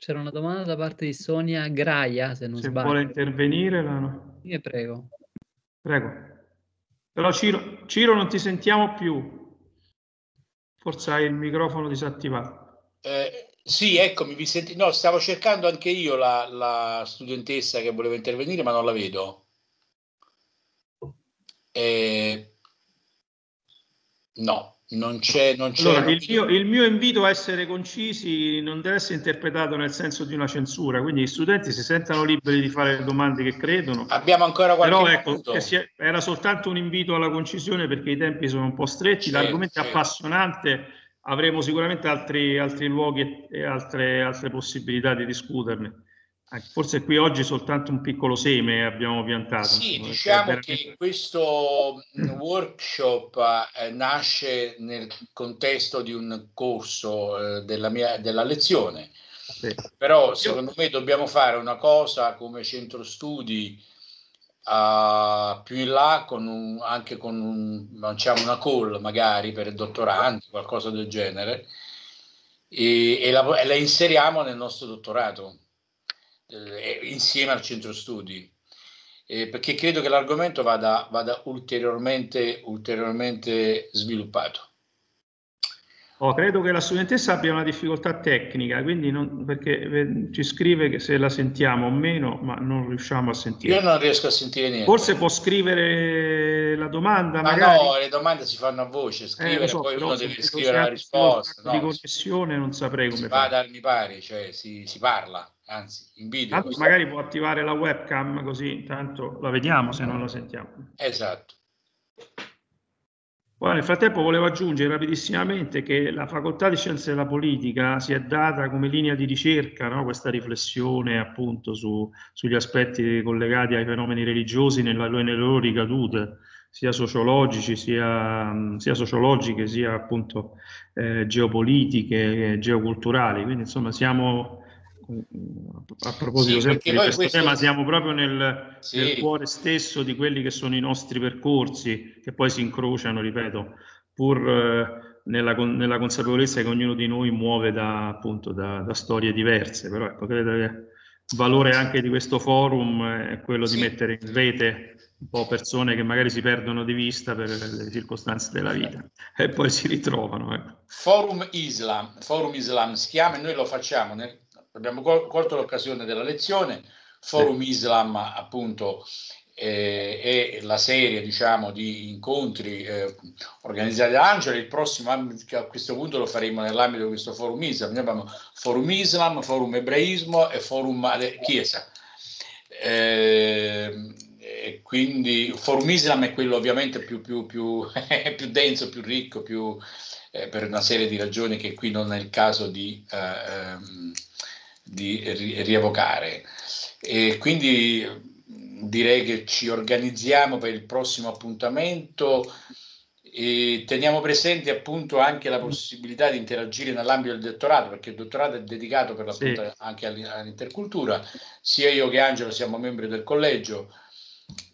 C'era una domanda da parte di Sonia Graia, se non se sbaglio. vuole intervenire, la... Sì, prego. Prego. Però Ciro, Ciro non ti sentiamo più. Forse hai il microfono disattivato. Eh, sì, eccomi, vi senti... No, stavo cercando anche io la, la studentessa che voleva intervenire, ma non la vedo. Eh, no, non c'è, non c'è. Allora, il mio, il mio, invito a essere concisi non deve essere interpretato nel senso di una censura, quindi gli studenti si sentano liberi di fare le domande che credono. Abbiamo ancora qualche Però ecco, è, era soltanto un invito alla concisione perché i tempi sono un po' stretti, certo, l'argomento certo. è appassionante, avremo sicuramente altri, altri luoghi e altre, altre possibilità di discuterne. Forse qui oggi soltanto un piccolo seme abbiamo piantato. Sì, diciamo veramente... che questo workshop eh, nasce nel contesto di un corso eh, della, mia, della lezione, sì. però secondo me dobbiamo fare una cosa come centro studi uh, più in là, con un, anche con un, diciamo una call magari per dottorandi, qualcosa del genere, e, e, la, e la inseriamo nel nostro dottorato eh, insieme al centro studi, eh, perché credo che l'argomento vada, vada ulteriormente, ulteriormente sviluppato. Oh, credo che la studentessa abbia una difficoltà tecnica, quindi non, perché eh, ci scrive che se la sentiamo o meno, ma non riusciamo a sentire. Io non riesco a sentire niente. Forse può scrivere la domanda. Ma magari. no, le domande si fanno a voce, scrivere, eh, so, poi uno deve scrivere la risposta. No, di connessione non saprei come si fare. Va mi pare, cioè si, si parla anzi in video. Ah, magari può attivare la webcam così intanto la vediamo se non la sentiamo. Esatto. Poi nel frattempo volevo aggiungere rapidissimamente che la facoltà di scienze della politica si è data come linea di ricerca no? questa riflessione appunto su, sugli aspetti collegati ai fenomeni religiosi nella, nelle loro ricadute sia sociologici sia, sia sociologiche sia appunto eh, geopolitiche, geoculturali. Quindi insomma siamo a proposito sì, sempre di questo, questo, tema, siamo proprio nel, sì. nel, cuore stesso di quelli che sono i nostri percorsi, che poi si incrociano, ripeto, pur eh, nella, nella, consapevolezza che ognuno di noi muove da, appunto, da, da storie diverse. Però ecco, credo che il valore anche di questo forum è quello sì. di mettere in rete un po' persone che magari si perdono di vista per le circostanze della vita e poi si ritrovano. Ecco. Forum Islam, Forum Islam si chiama e noi lo facciamo nel abbiamo colto l'occasione della lezione, Forum Islam appunto eh, è la serie diciamo di incontri eh, organizzati da Angela, il prossimo a questo punto lo faremo nell'ambito di questo Forum Islam, noi abbiamo Forum Islam, Forum Ebraismo e Forum Chiesa. Eh, quindi Forum Islam è quello ovviamente più, più, più, più denso, più ricco, più, eh, per una serie di ragioni che qui non è il caso di, eh, ehm, di rievocare. E quindi direi che ci organizziamo per il prossimo appuntamento e teniamo presente appunto anche la possibilità di interagire nell'ambito del dottorato, perché il dottorato è dedicato per l'appunto sì. anche all'intercultura. Sia io che Angelo siamo membri del collegio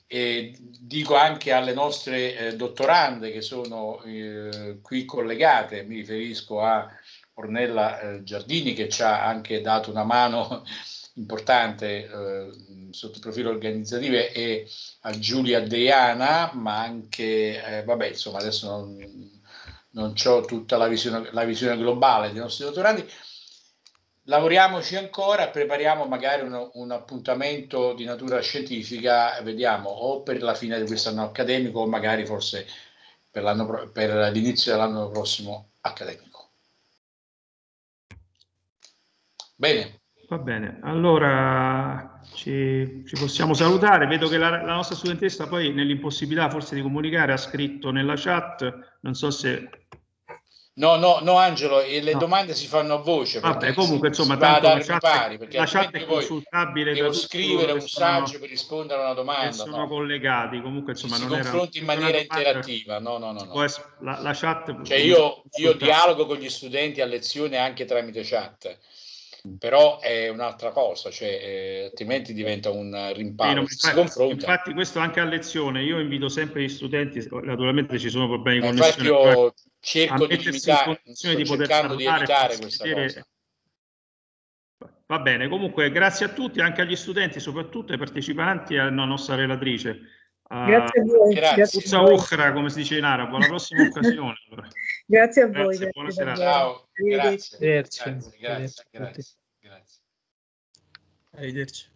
e dico anche alle nostre eh, dottorande che sono eh, qui collegate, mi riferisco a Ornella eh, Giardini che ci ha anche dato una mano importante eh, sotto il profilo organizzativo e a Giulia Deiana, ma anche, eh, vabbè, insomma, adesso non, non ho tutta la visione, la visione globale dei nostri dottorandi. Lavoriamoci ancora, prepariamo magari un, un appuntamento di natura scientifica, vediamo, o per la fine di quest'anno accademico o magari forse per, per l'inizio dell'anno prossimo accademico. Bene. Va bene, allora ci, ci possiamo salutare. Vedo che la, la, nostra studentessa poi nell'impossibilità forse di comunicare ha scritto nella chat, non so se... No, no, no Angelo, le no. domande si fanno a voce. Vabbè, comunque si, insomma, si tanto la chat, pari, la chat è consultabile. Devo scrivere un saggio per rispondere a una domanda. Sono no. collegati, comunque insomma si non confronti era, in maniera interattiva, no, no, no. no. La, la, chat... Cioè io, io dialogo con gli studenti a lezione anche tramite chat però è un'altra cosa, cioè, eh, altrimenti diventa un rimpallo. Sì, no, infatti, infatti, questo anche a lezione, io invito sempre gli studenti, naturalmente ci sono problemi con infatti io cerco di, limitare, di poter di evitare questa cosa. Va bene, comunque grazie a tutti, anche agli studenti, soprattutto ai partecipanti e alla nostra relatrice. Grazie a voi. Grazie. Uchra, come si dice in arabo, alla prossima occasione. Grazie a voi. Grazie, buona serata. Ciao, grazie. Grazie. Grazie, grazie, grazie. grazie. Arrivederci.